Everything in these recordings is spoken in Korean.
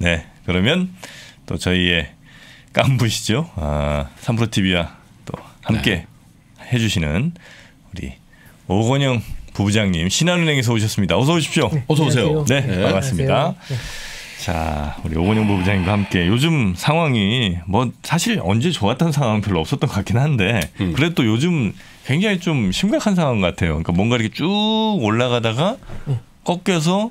네, 그러면 또 저희의 깐부시죠. 아, 삼프로 TV와 또 함께 네. 해주시는 우리 오건영 부부장님 신한은행에서 오셨습니다. 어서 오십시오. 네, 어서 오세요. 네, 네. 반갑습니다. 네. 자, 우리 오건영 부부장님과 함께 요즘 상황이 뭐 사실 언제 좋았던 상황은 별로 없었던 것 같긴 한데 음. 그래도 또 요즘 굉장히 좀 심각한 상황 같아요. 그러니까 뭔가 이렇게 쭉 올라가다가 꺾여서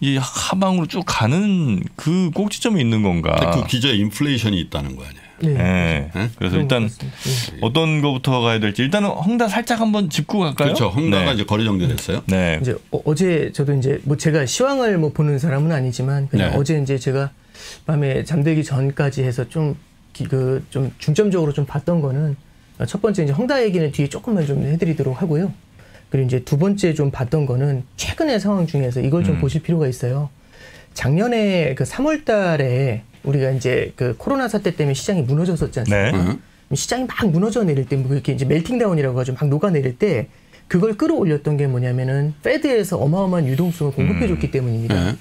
이 하방으로 쭉 가는 그 꼭지점이 있는 건가? 그 기저 인플레이션이 있다는 거 아니에요? 네. 네. 네? 그래서 일단 네. 어떤 거부터 가야 될지 일단은 헝다 살짝 한번 짚고 갈까요? 그렇죠. 헝다가 네. 이제 거리 정리됐어요. 네. 이제 어, 제 저도 이제 뭐 제가 시황을 뭐 보는 사람은 아니지만 그냥 네. 어제 이제 제가 밤에 잠들기 전까지 해서 좀그 좀 중점적으로 좀 봤던 거는 첫 번째 이제 헝다 얘기는 뒤에 조금만 좀 해드리도록 하고요. 그리고 이제 두 번째 좀 봤던 거는 최근의 상황 중에서 이걸 좀 음. 보실 필요가 있어요. 작년에 그 3월 달에 우리가 이제 그 코로나 사태 때문에 시장이 무너졌었지 않습니까? 네. 음. 시장이 막 무너져 내릴 때, 뭐 이렇게 이제 melting down이라고 하죠. 막 녹아 내릴 때 그걸 끌어올렸던 게 뭐냐면은 페드에서 어마어마한 유동성을 공급해줬기 음. 때문입니다. 네.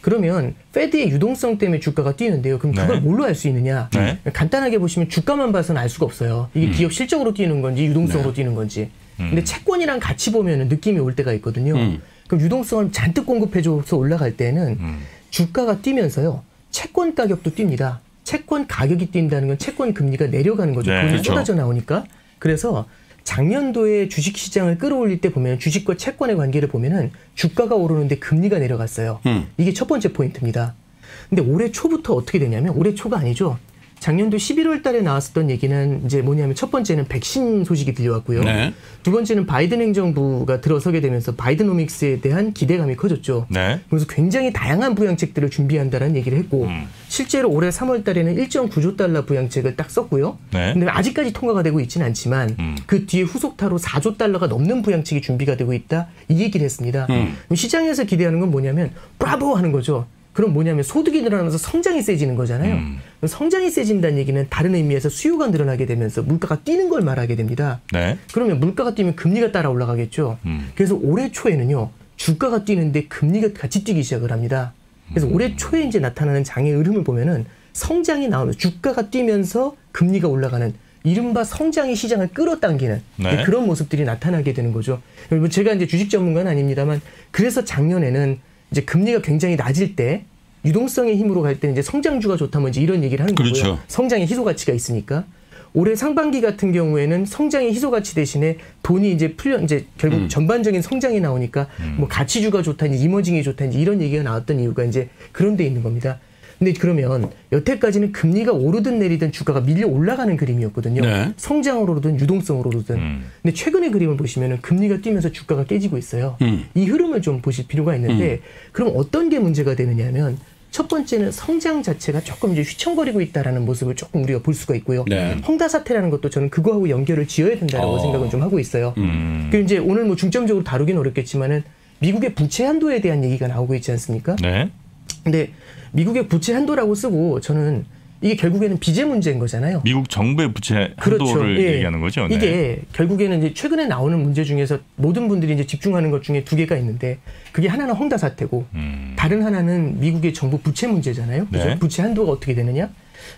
그러면 페드의 유동성 때문에 주가가 뛰는데요. 그럼 그걸 네. 뭘로 알 수 있느냐? 네. 간단하게 보시면 주가만 봐서는 알 수가 없어요. 이게 음. 기업 실적으로 뛰는 건지 유동성으로 네. 뛰는 건지. 음. 근데 채권이랑 같이 보면 느낌이 올 때가 있거든요. 음. 그럼 유동성을 잔뜩 공급해줘서 올라갈 때는 음. 주가가 뛰면서요. 채권 가격도 뜁니다. 채권 가격이 뛴다는 건 채권 금리가 내려가는 거죠. 네, 돈이 그렇죠. 쏟아져 나오니까. 그래서 작년도에 주식 시장을 끌어올릴 때 보면 주식과 채권의 관계를 보면은 주가가 오르는데 금리가 내려갔어요. 음. 이게 첫 번째 포인트입니다. 근데 올해 초부터 어떻게 되냐면 올해 초가 아니죠. 작년도 11월 달에 나왔었던 얘기는 이제 뭐냐면 첫 번째는 백신 소식이 들려왔고요. 네. 두 번째는 바이든 행정부가 들어서게 되면서 바이든오믹스에 대한 기대감이 커졌죠. 네. 그래서 굉장히 다양한 부양책들을 준비한다는 얘기를 했고 음. 실제로 올해 3월 달에는 1.9조 달러 부양책을 딱 썼고요. 네. 근데 아직까지 통과가 되고 있지는 않지만 음. 그 뒤에 후속타로 4조 달러가 넘는 부양책이 준비가 되고 있다. 이 얘기를 했습니다. 음. 시장에서 기대하는 건 뭐냐면 브라보 하는 거죠. 그럼 뭐냐면 소득이 늘어나면서 성장이 세지는 거잖아요. 음. 성장이 세진다는 얘기는 다른 의미에서 수요가 늘어나게 되면서 물가가 뛰는 걸 말하게 됩니다. 네. 그러면 물가가 뛰면 금리가 따라 올라가겠죠. 음. 그래서 올해 초에는요 주가가 뛰는데 금리가 같이 뛰기 시작을 합니다. 그래서 음. 올해 초에 이제 나타나는 장의 흐름을 보면은 성장이 나오면 주가가 뛰면서 금리가 올라가는 이른바 성장이 시장을 끌어당기는 네. 그런 모습들이 나타나게 되는 거죠. 제가 이제 주식 전문가는 아닙니다만 그래서 작년에는 이제 금리가 굉장히 낮을 때 유동성의 힘으로 갈 때는 이제 성장주가 좋다면 이제 이런 얘기를 하는 그렇죠. 거고요. 성장의 희소 가치가 있으니까. 올해 상반기 같은 경우에는 성장의 희소 가치 대신에 돈이 이제 풀려 이제 결국 음. 전반적인 성장이 나오니까 음. 뭐 가치주가 좋다든지 이머징이 좋다든지 이런 얘기가 나왔던 이유가 이제 그런 데 있는 겁니다. 근데 그러면 여태까지는 금리가 오르든 내리든 주가가 밀려 올라가는 그림이었거든요. 네. 성장으로 오르든 유동성으로 오르든. 음. 근데 최근의 그림을 보시면은 금리가 뛰면서 주가가 깨지고 있어요. 음. 이 흐름을 좀 보실 필요가 있는데 음. 그럼 어떤 게 문제가 되느냐면 첫 번째는 성장 자체가 조금 이제 휘청거리고 있다라는 모습을 조금 우리가 볼 수가 있고요. 네. 헝다 사태라는 것도 저는 그거하고 연결을 지어야 된다라고 어. 생각은 좀 하고 있어요. 음. 그리고 이제 오늘 뭐 중점적으로 다루긴 어렵겠지만은 미국의 부채 한도에 대한 얘기가 나오고 있지 않습니까? 네. 근데 미국의 부채 한도라고 쓰고 저는 이게 결국에는 비제 문제인 거잖아요. 미국 정부의 부채 한도를 그렇죠. 예. 얘기하는 거죠. 네. 이게 결국에는 이제 최근에 나오는 문제 중에서 모든 분들이 이제 집중하는 것 중에 두 개가 있는데 그게 하나는 헝다 사태고 음. 다른 하나는 미국의 정부 부채 문제잖아요. 그죠? 네. 부채 한도가 어떻게 되느냐?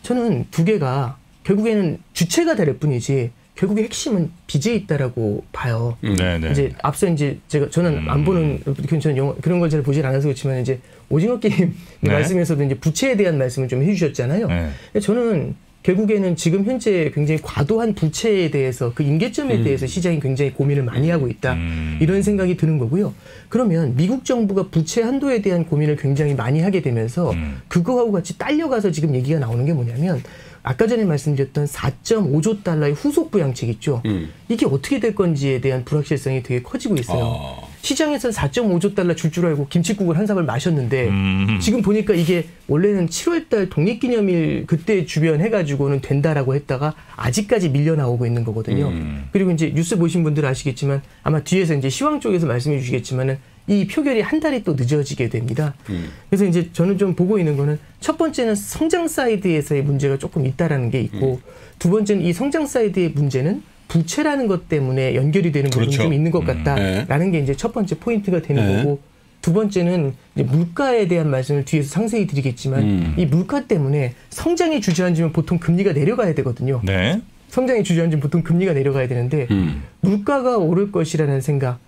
저는 두 개가 결국에는 주체가 될 뿐이지 결국에 핵심은 빚에 있다라고 봐요. 음. 네, 네. 이제 앞서 이제 제가 저는 음. 안 보는 저는 영화 그런 걸 잘 보질 않아서 그렇지만 이제 오징어 게임 네. 말씀에서도 이제 부채에 대한 말씀을 좀 해주셨잖아요. 네. 저는 결국에는 지금 현재 굉장히 과도한 부채에 대해서 그 임계점에 음. 대해서 시장이 굉장히 고민을 많이 하고 있다 음. 이런 생각이 드는 거고요. 그러면 미국 정부가 부채 한도에 대한 고민을 굉장히 많이 하게 되면서 음. 그거하고 같이 딸려가서 지금 얘기가 나오는 게 뭐냐면 아까 전에 말씀드렸던 4.5조 달러의 후속 부양책 있죠. 음. 이게 어떻게 될 건지에 대한 불확실성이 되게 커지고 있어요. 아. 시장에서는 4.5조 달러 줄 줄 알고 김치국을 한 삽을 마셨는데 음. 지금 보니까 이게 원래는 7월달 독립기념일 그때 주변 해가지고는 된다라고 했다가 아직까지 밀려 나오고 있는 거거든요. 음. 그리고 이제 뉴스 보신 분들 아시겠지만 아마 뒤에서 이제 시황 쪽에서 말씀해 주시겠지만은 이 표결이 한 달이 또 늦어지게 됩니다. 음. 그래서 이제 저는 좀 보고 있는 거는 첫 번째는 성장 사이드에서의 문제가 조금 있다라는 게 있고 음. 두 번째는 이 성장 사이드의 문제는 부채라는 것 때문에 연결이 되는 부분이 그렇죠. 좀 있는 것 음. 같다라는 음. 게 이제 첫 번째 포인트가 되는 네. 거고 두 번째는 물가에 대한 말씀을 뒤에서 상세히 드리겠지만 음. 이 물가 때문에 성장이 주저앉으면 보통 금리가 내려가야 되거든요. 네. 성장이 주저앉으면 보통 금리가 내려가야 되는데 음. 물가가 오를 것이라는 생각,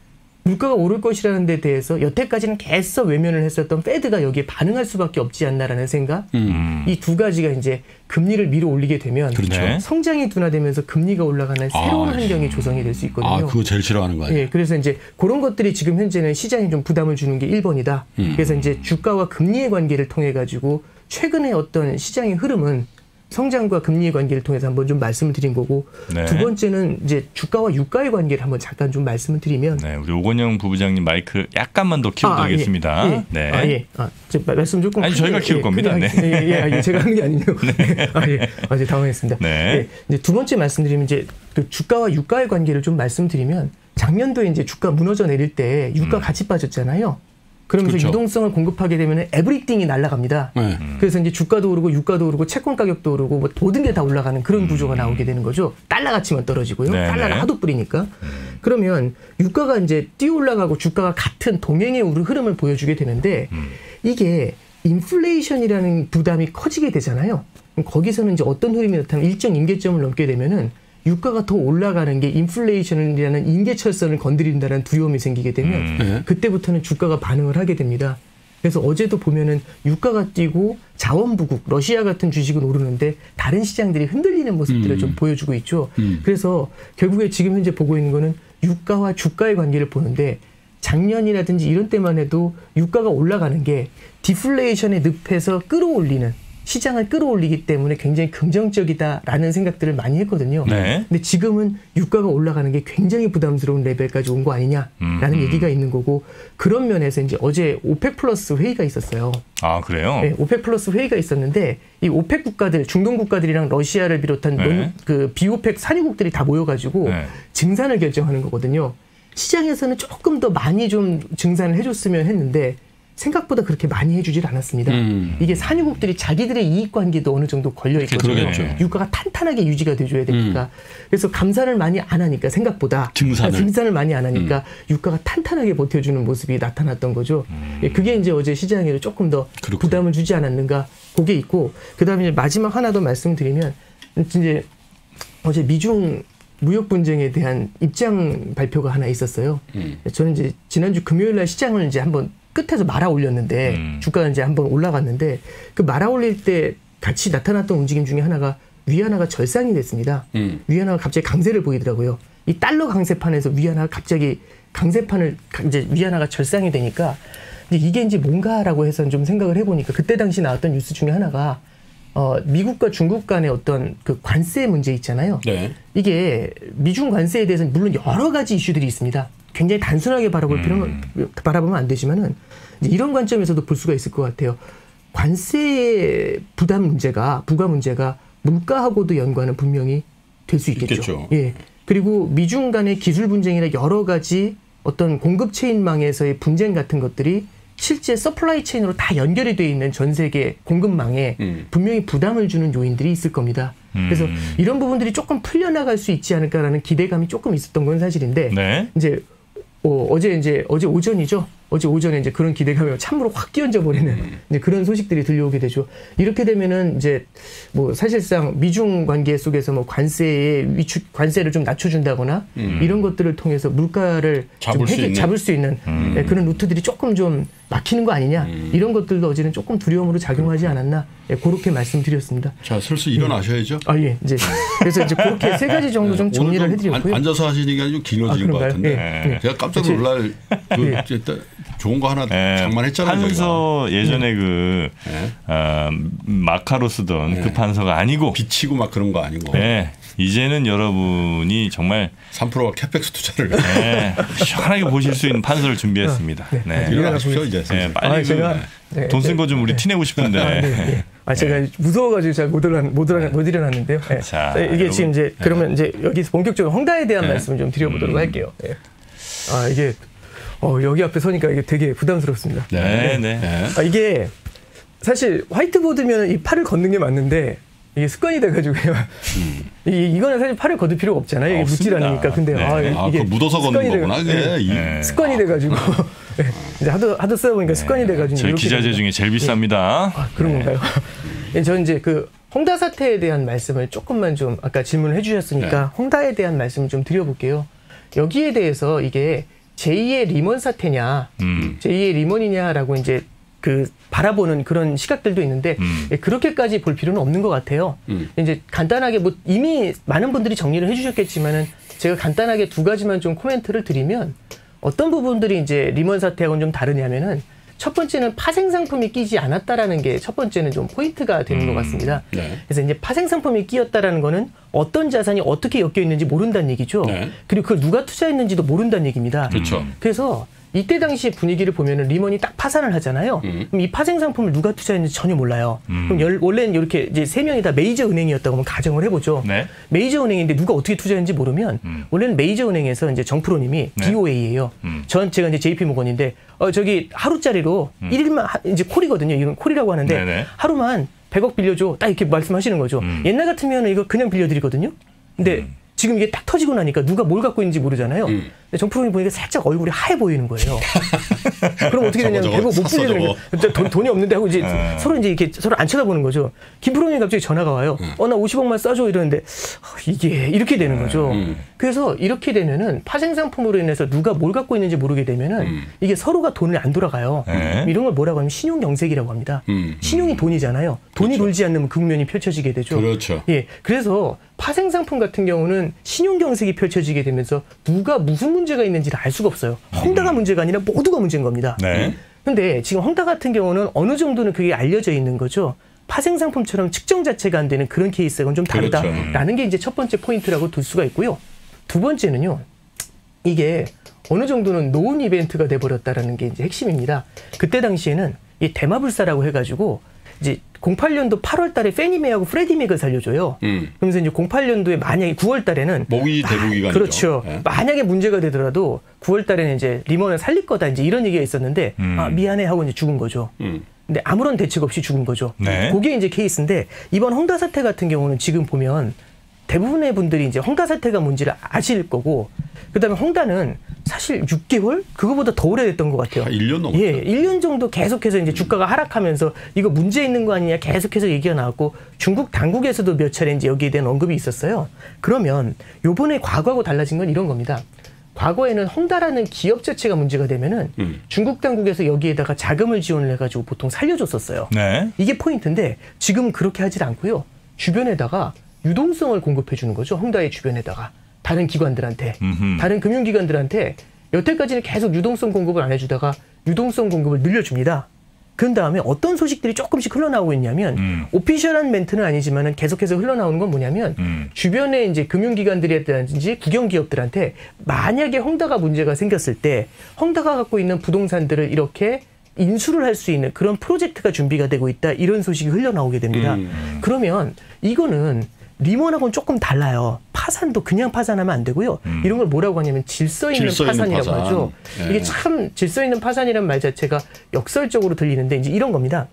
물가가 오를 것이라는 데 대해서 여태까지는 계속 외면을 했었던 페드가 여기에 반응할 수밖에 없지 않나라는 생각. 음. 이두 가지가 이제 금리를 밀어 올리게 되면 그렇죠. 네. 성장이 둔화되면서 금리가 올라가는 새로운 아, 환경이 조성이 될 수 있거든요. 아, 그거 제일 싫어하는 거 아니에요? 예, 그래서 이제 그런 것들이 지금 현재는 시장에 좀 부담을 주는 게 1번이다. 음. 그래서 이제 주가와 금리의 관계를 통해 가지고 최근에 어떤 시장의 흐름은 성장과 금리의 관계를 통해서 한번 좀 말씀을 드린 거고 네. 두 번째는 이제 주가와 유가의 관계를 한번 잠깐 좀 말씀을 드리면 네, 우리 오건영 부부장님 마이크 약간만 더 키워드리겠습니다. 아, 예. 네. 아, 예. 아, 말씀 조금 아니, 저희가 키울 예, 겁니다. 네. 예, 예, 아, 예, 제가 하는 게 아니네요. 아, 예. 아, 이제 당황했습니다. 네. 예, 이제 두 번째 말씀드리면 이제 그 주가와 유가의 관계를 좀 말씀드리면 작년도에 이제 주가 무너져 내릴 때 유가 같이 빠졌잖아요. 그러면서 그렇죠. 유동성을 공급하게 되면 에브리띵이 날아갑니다. 네. 그래서 이제 주가도 오르고 유가도 오르고 채권 가격도 오르고 뭐 모든 게 다 올라가는 그런 구조가 나오게 되는 거죠. 달러 가치만 떨어지고요. 네네. 달러를 하도 뿌리니까. 그러면 유가가 이제 뛰어 올라가고 주가가 같은 동행의 흐름을 보여주게 되는데 이게 인플레이션이라는 부담이 커지게 되잖아요. 거기서는 이제 어떤 흐름이 나타나면 일정 임계점을 넘게 되면은 유가가 더 올라가는 게 인플레이션이라는 임계철선을 건드린다는 두려움이 생기게 되면 음. 네. 그때부터는 주가가 반응을 하게 됩니다. 그래서 어제도 보면은 유가가 뛰고 자원부국 러시아 같은 주식은 오르는데 다른 시장들이 흔들리는 모습들을 음. 좀 보여주고 있죠. 음. 그래서 결국에 지금 현재 보고 있는 거는 유가와 주가의 관계를 보는데 작년이라든지 이런 때만 해도 유가가 올라가는 게 디플레이션의 늪에서 끌어올리는 시장을 끌어올리기 때문에 굉장히 긍정적이다라는 생각들을 많이 했거든요. 네. 근데 지금은 유가가 올라가는 게 굉장히 부담스러운 레벨까지 온 거 아니냐라는 음, 음. 얘기가 있는 거고 그런 면에서 이제 어제 오펙 플러스 회의가 있었어요. 아, 그래요? 네, 오펙 플러스 회의가 있었는데 이 오펙 국가들 중동 국가들이랑 러시아를 비롯한 네. non- 그 비오펙 산유국들이 다 모여가지고 네. 증산을 결정하는 거거든요. 시장에서는 조금 더 많이 좀 증산을 해줬으면 했는데 생각보다 그렇게 많이 해주질 않았습니다. 음. 이게 산유국들이 자기들의 이익 관계도 어느 정도 걸려 있거든요. 그러겠죠. 유가가 탄탄하게 유지가 돼줘야 되니까. 그래서 감산을 많이 안 하니까 생각보다 증산을. 증산을 많이 안 하니까 유가가 탄탄하게 버텨주는 모습이 나타났던 거죠. 예, 그게 이제 어제 시장에도 조금 더 그렇군요. 부담을 주지 않았는가 그게 있고 그다음에 마지막 하나 더 말씀드리면 이제 어제 미중 무역 분쟁에 대한 입장 발표가 하나 있었어요. 음. 저는 이제 지난주 금요일 날 시장을 이제 한번 끝에서 말아 올렸는데 음. 주가가 이제 한번 올라갔는데 그 말아 올릴 때 같이 나타났던 움직임 중에 하나가 위안화가 절상이 됐습니다. 음. 위안화가 갑자기 강세를 보이더라고요. 이 달러 강세판에서 위안화가 갑자기 강세판을 가- 이제 위안화가 절상이 되니까 이제 이게 이제 뭔가라고 해서 좀 생각을 해보니까 그때 당시 나왔던 뉴스 중에 하나가 어 미국과 중국 간의 어떤 그 관세 문제 있잖아요. 네. 이게 미중 관세에 대해서는 물론 여러 가지 이슈들이 있습니다. 굉장히 단순하게 바라볼 필요는 바라보면 안 되지만은 이런 관점에서도 볼 수가 있을 것 같아요. 관세 부담 문제가 부가 문제가 물가하고도 연관은 분명히 될 수 있겠죠. 있겠죠. 예. 그리고 미중 간의 기술 분쟁이나 여러 가지 어떤 공급 체인망에서의 분쟁 같은 것들이 실제 supply chain으로 다 연결이 돼 있는 전 세계 공급망에 음. 분명히 부담을 주는 요인들이 있을 겁니다. 그래서 음. 이런 부분들이 조금 풀려나갈 수 있지 않을까라는 기대감이 조금 있었던 건 사실인데 네. 이제 어, 어제 이제 어제 오전이죠. 어제 오전에 이제 그런 기대감에 찬물을 확 끼얹어 버리는 이제 그런 소식들이 들려오게 되죠. 이렇게 되면은 이제 뭐 사실상 미중 관계 속에서 뭐 관세의 위축 관세를 좀 낮춰준다거나 이런 것들을 통해서 물가를 잡을 좀수 해결, 있는. 잡을 수 있는 예, 그런 루트들이 조금 좀 막히는 거 아니냐 이런 것들도 어제는 조금 두려움으로 작용하지 않았나 예, 그렇게 말씀드렸습니다. 자, 슬슬 일어나셔야죠. 아 예, 이제 그래서 이제 그렇게 세 가지 정도 좀 정리를 오늘 좀 해드렸고요. 안- 앉아서 하시니까 좀 길어지는 아, 것? 같은데. 예, 예. 제가 깜짝. 놀랄 그 예. 좋은 거 하나 예, 장만했잖아요. 저희가. 판서 예전에 그 예. 아, 마카로 쓰던 네. 그 판서가 아니고 비치고 막 그런 거 아니고 네, 이제는 여러분이 정말 3%가 캐펙스 투자를 네, 시원하게 보실 수 있는 판서를 준비했습니다. 네. 일어나십시오 이제. 네. 빨리 아, 그 제가 네, 돈 쓴 거 좀 우리 티내고 싶은데. 아, 네, 네. 아, 제가 무서워가지고 잘못 일어나, 못 일어나, 못 일어났는데요. 네. 자, 네, 이게 여러분. 지금 이제 그러면 이제 여기서 본격적으로 헝다에 대한 네. 말씀을 좀 드려보도록 음. 할게요. 네. 아 이게 어, 여기 앞에 서니까 이게 되게 부담스럽습니다. 네, 네. 네. 아, 이게 사실 화이트보드면 이 팔을 걷는 게 맞는데 이게 습관이 돼가지고요. 이 이거는 사실 팔을 걷을 필요가 없잖아요. 이게 묻질. 않으니까. 근데 네. 아, 아, 이게 그 묻어서 걷는 거구나. 네. 이- 네. 습관이 돼가지고 네. 이제 하도 하도 쓰다 보니까 습관이 돼가지고 저희 기자재. 중에 제일 비쌉니다. 아, 그런 네. 건가요? 예, 저는 이제 그 홍다 사태에 대한 말씀을 조금만 좀 아까 질문을 해주셨으니까 네. 홍다에 대한 말씀을 좀 드려볼게요. 여기에 대해서 이게 제2의 리먼 사태냐, 음. 제2의 리먼이냐라고 이제 그 바라보는 그런 시각들도 있는데 음. 예, 그렇게까지 볼 필요는 없는 것 같아요. 음. 이제 간단하게 뭐 이미 많은 분들이 정리를 해주셨겠지만은 제가 간단하게 두 가지만 좀 코멘트를 드리면 어떤 부분들이 이제 리먼 사태하고는 좀 다르냐면은 첫 번째는 파생 상품이 끼지 않았다라는 게 첫 번째는 좀 포인트가 되는 것 같습니다. 네. 그래서 이제 파생 상품이 끼었다라는 거는 어떤 자산이 어떻게 엮여 있는지 모른다는 얘기죠. 네. 그리고 그걸 누가 투자했는지도 모른다는 얘기입니다. 그렇죠. 그래서 이때 당시 분위기를 보면은 리먼이 딱 파산을 하잖아요. 음. 그럼 이 파생 상품을 누가 투자했는지 전혀 몰라요. 음. 그럼 열- 원래는 이렇게 이제 세 명이 다 메이저 은행이었다고 하면 가정을 해보죠. 네. 메이저 은행인데 누가 어떻게 투자했는지 모르면 음. 원래는 메이저 은행에서 이제 정프로님이 네. DOA예요. 음. 전 제가 이제 JP 모건인데 어 저기 하루짜리로 일일만 이제 콜이거든요. 이건 콜이라고 하는데 네네. 하루만 100억 빌려줘. 딱 이렇게 말씀하시는 거죠. 음. 옛날 같으면 이거 그냥 빌려드리거든요. 근데 지금 이게 딱 터지고 나니까 누가 뭘 갖고 있는지 모르잖아요. 음. 정프로님 보니까 살짝 얼굴이 하얘 보이는 거예요. 그럼 어떻게 되냐면 100억 못 빌려주는 거예요. 돈, 돈이 없는데 하고 이제 네. 서로 이제 이렇게 서로 안 쳐다보는 거죠. 김프로님 갑자기 전화가 와요. 음. 어, 나 50억만 써줘 이러는데 어, 이게 이렇게 되는 거죠. 음. 그래서 이렇게 되면은 파생 상품으로 인해서 누가 뭘 갖고 있는지 모르게 되면은 음. 이게 서로가 돈을 안 돌아가요. 네. 이런 걸 뭐라고 하면 신용 경색이라고 합니다. 음. 신용이 돈이잖아요. 돈이 그렇죠. 돌지 않으면 국면이 펼쳐지게 되죠. 그렇죠. 예. 그래서 파생 상품 같은 경우는 신용 경색이 펼쳐지게 되면서 누가 무슨 문제가 있는지를 알 수가 없어요. 헝다가 문제가 아니라 모두가 문제인 겁니다. 네. 근데 지금 헝다 같은 경우는 어느 정도는 그게 알려져 있는 거죠. 파생 상품처럼 측정 자체가 안 되는 그런 케이스하고는 좀 그렇죠. 다르다라는 게 이제 첫 번째 포인트라고 둘 수가 있고요. 두 번째는요. 이게 어느 정도는 known event가 돼버렸다라는 게 이제 핵심입니다. 그때 당시에는 이 대마불사라고 해가지고 이제 08년도 8월 달에 패니메이하고 프레디 맥을 살려줘요. 음. 그러면서 이제 08년도에 만약에 9월 달에는 모기지 대부 기관이죠. 그렇죠. 예. 만약에 만약에 문제가 되더라도 9월 달에는 이제 리먼을 살릴 거다 이제 이런 얘기가 있었는데 음. 아 미안해 하고 이제 죽은 거죠. 음. 근데 아무런 대책 없이 죽은 거죠. 네. 그게 이제 케이스인데 이번 헝다 사태 같은 경우는 지금 보면 대부분의 분들이 이제 헝다 사태가 뭔지를 아실 거고 그다음에 헝다는 사실 6개월 그거보다 더 오래됐던 것 같아요. 아, 1년 넘었죠. 예, 1년 정도 계속해서 이제 주가가 하락하면서 이거 문제 있는 거 아니냐 계속해서 얘기가 나왔고 중국 당국에서도 몇 차례 이제 여기에 대한 언급이 있었어요. 그러면 요번에 과거하고 달라진 건 이런 겁니다. 과거에는 헝다라는 기업 자체가 문제가 되면은 음. 중국 당국에서 여기에다가 자금을 지원을 해가지고 보통 살려줬었어요. 네. 이게 포인트인데 지금은 그렇게 하질 않고요. 주변에다가 유동성을 공급해 주는 거죠. 헝다의 주변에다가 다른 기관들한테 음흠. 다른 금융기관들한테 여태까지는 계속 유동성 공급을 안 해주다가 유동성 공급을 늘려줍니다. 그런 다음에 어떤 소식들이 조금씩 흘러나오고 있냐면 음. 오피셜한 멘트는 아니지만은 계속해서 흘러나오는 건 뭐냐면 음. 주변에 이제 금융기관들이라든지 국영기업들한테 만약에 헝다가 문제가 생겼을 때 헝다가 갖고 있는 부동산들을 이렇게 인수를 할 수 있는 그런 프로젝트가 준비가 되고 있다 이런 소식이 흘러나오게 됩니다. 음. 그러면 이거는 리먼하고는 조금 달라요. 파산도 그냥 파산하면 안 되고요. 이런 걸 뭐라고 하냐면 질서 있는 질서 파산이라고 파산. 하죠. 예. 이게 참 질서 있는 파산이라는 말 자체가 역설적으로 들리는데 이제 이런 겁니다.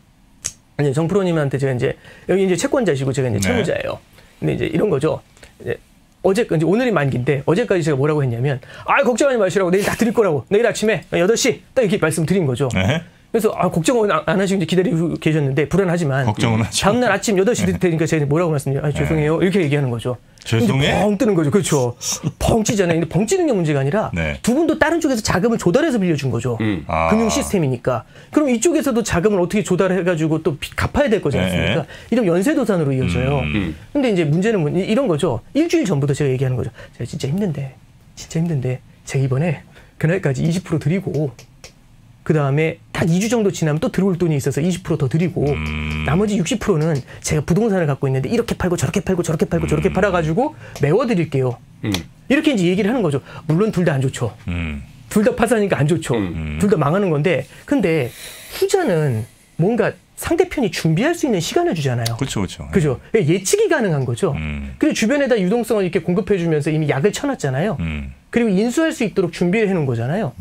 이제 정프로님한테 제가 이제 여기 이제 채권자시고 제가 이제 네. 채무자예요. 근데 이제 이런 거죠. 이제 어제 이제 오늘이 만기인데 어제까지 제가 뭐라고 했냐면 아 걱정하지 마시라고 내일 다 드릴 거라고 내일 아침에 8시 딱 이렇게 말씀드린 거죠. 네. 그래서 아 걱정은 안- 안 하시고 이제 기다리고 계셨는데 불안하지만 걱정은 하죠. 다음날 아침 8시 될 테니까 제가 뭐라고 말씀드려요? 아, 죄송해요. 이렇게 얘기하는 거죠. 죄송해? 뻥 뜨는 거죠. 그렇죠. 펑 찌잖아요. 근데 펑 찌는 게 문제가 아니라 네. 두 분도 다른 쪽에서 자금을 조달해서 빌려준 거죠. 음. 아. 금융 시스템이니까. 그럼 이쪽에서도 자금을 어떻게 조달해가지고 또빚 갚아야 될 거지 않습니까? 네. 이러면 연쇄도산으로 이어져요. 음. 근데 이제 문제는 뭐- 이런 거죠. 일주일 전부터 제가 얘기하는 거죠. 제가 진짜 힘든데, 진짜 힘든데, 제가 이번에 그날까지 20% 드리고, 그 다음에 딱 2주 정도 지나면 또 들어올 돈이 있어서 20%더 드리고, 음. 나머지 60%는 제가 부동산을 갖고 있는데 이렇게 팔고 저렇게 팔고 저렇게 팔고 저렇게 팔아가지고 메워드릴게요. 음. 이렇게 이제 얘기를 하는 거죠. 물론 둘 다 안 좋죠. 음. 둘다 파산이니까 안 좋죠. 음. 둘다 망하는 건데, 근데 후자는 뭔가 상대편이 준비할 수 있는 시간을 주잖아요. 그렇죠, 그렇죠. 그죠? 예측이 가능한 거죠. 음. 그리고 주변에다 유동성을 이렇게 공급해주면서 이미 약을 쳐놨잖아요. 음. 그리고 인수할 수 있도록 준비를 해놓은 거잖아요.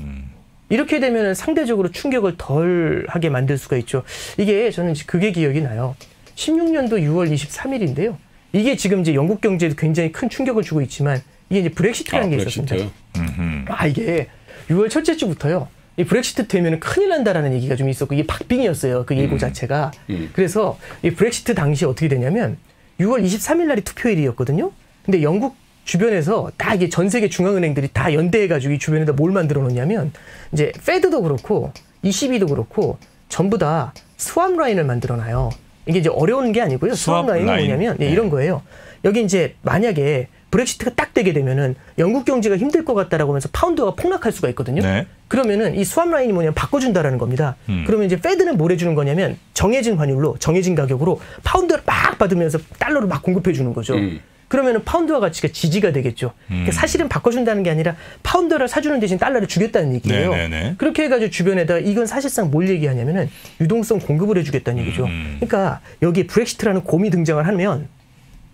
음. 이렇게 되면 상대적으로 충격을 덜 하게 만들 수가 있죠. 이게 저는 그게 기억이 나요. 16년도 6월 23일인데요. 이게 지금 이제 영국 경제에도 굉장히 큰 충격을 주고 있지만 이게 이제 아, 브렉시트라는 게 브렉시트. 있었습니다. 음흠. 아 이게 6월 첫째 주부터요. 이 브렉시트 되면 큰일 난다라는 얘기가 좀 있었고 이게 박빙이었어요. 그 예고 자체가. 음. 그래서 이 브렉시트 당시 어떻게 되냐면 6월 23일 날이 투표일이었거든요. 근데 영국 주변에서 다 이게 전 세계 중앙은행들이 다 연대해가지고 이 주변에다 뭘 만들어 놓냐면 이제 페드도 그렇고 ECB도 그렇고 전부 다 swap line을 만들어 놔요. 이게 이제 어려운 게 아니고요. swap line이 line. 뭐냐면 예, 네. 이런 거예요. 여기 이제 만약에 브렉시트가 딱 되게 되면은 영국 경제가 힘들 것 같다라고 하면서 파운드가 폭락할 수가 있거든요. 네. 그러면은 이 swap line이 뭐냐면 바꿔준다라는 겁니다. 음. 그러면 이제 페드는 뭘 해주는 거냐면 정해진 환율로 정해진 가격으로 파운드를 막 받으면서 달러를 막 공급해 주는 거죠. 음. 그러면은 파운드와 가치가 지지가 되겠죠. 그러니까 사실은 바꿔준다는 게 아니라 파운드를 사주는 대신 달러를 주겠다는 얘기예요. 네네네. 그렇게 해가지고 주변에다 이건 사실상 뭘 얘기하냐면은 유동성 공급을 해주겠다는 얘기죠. 음. 그러니까 여기 브렉시트라는 곰이 등장을 하면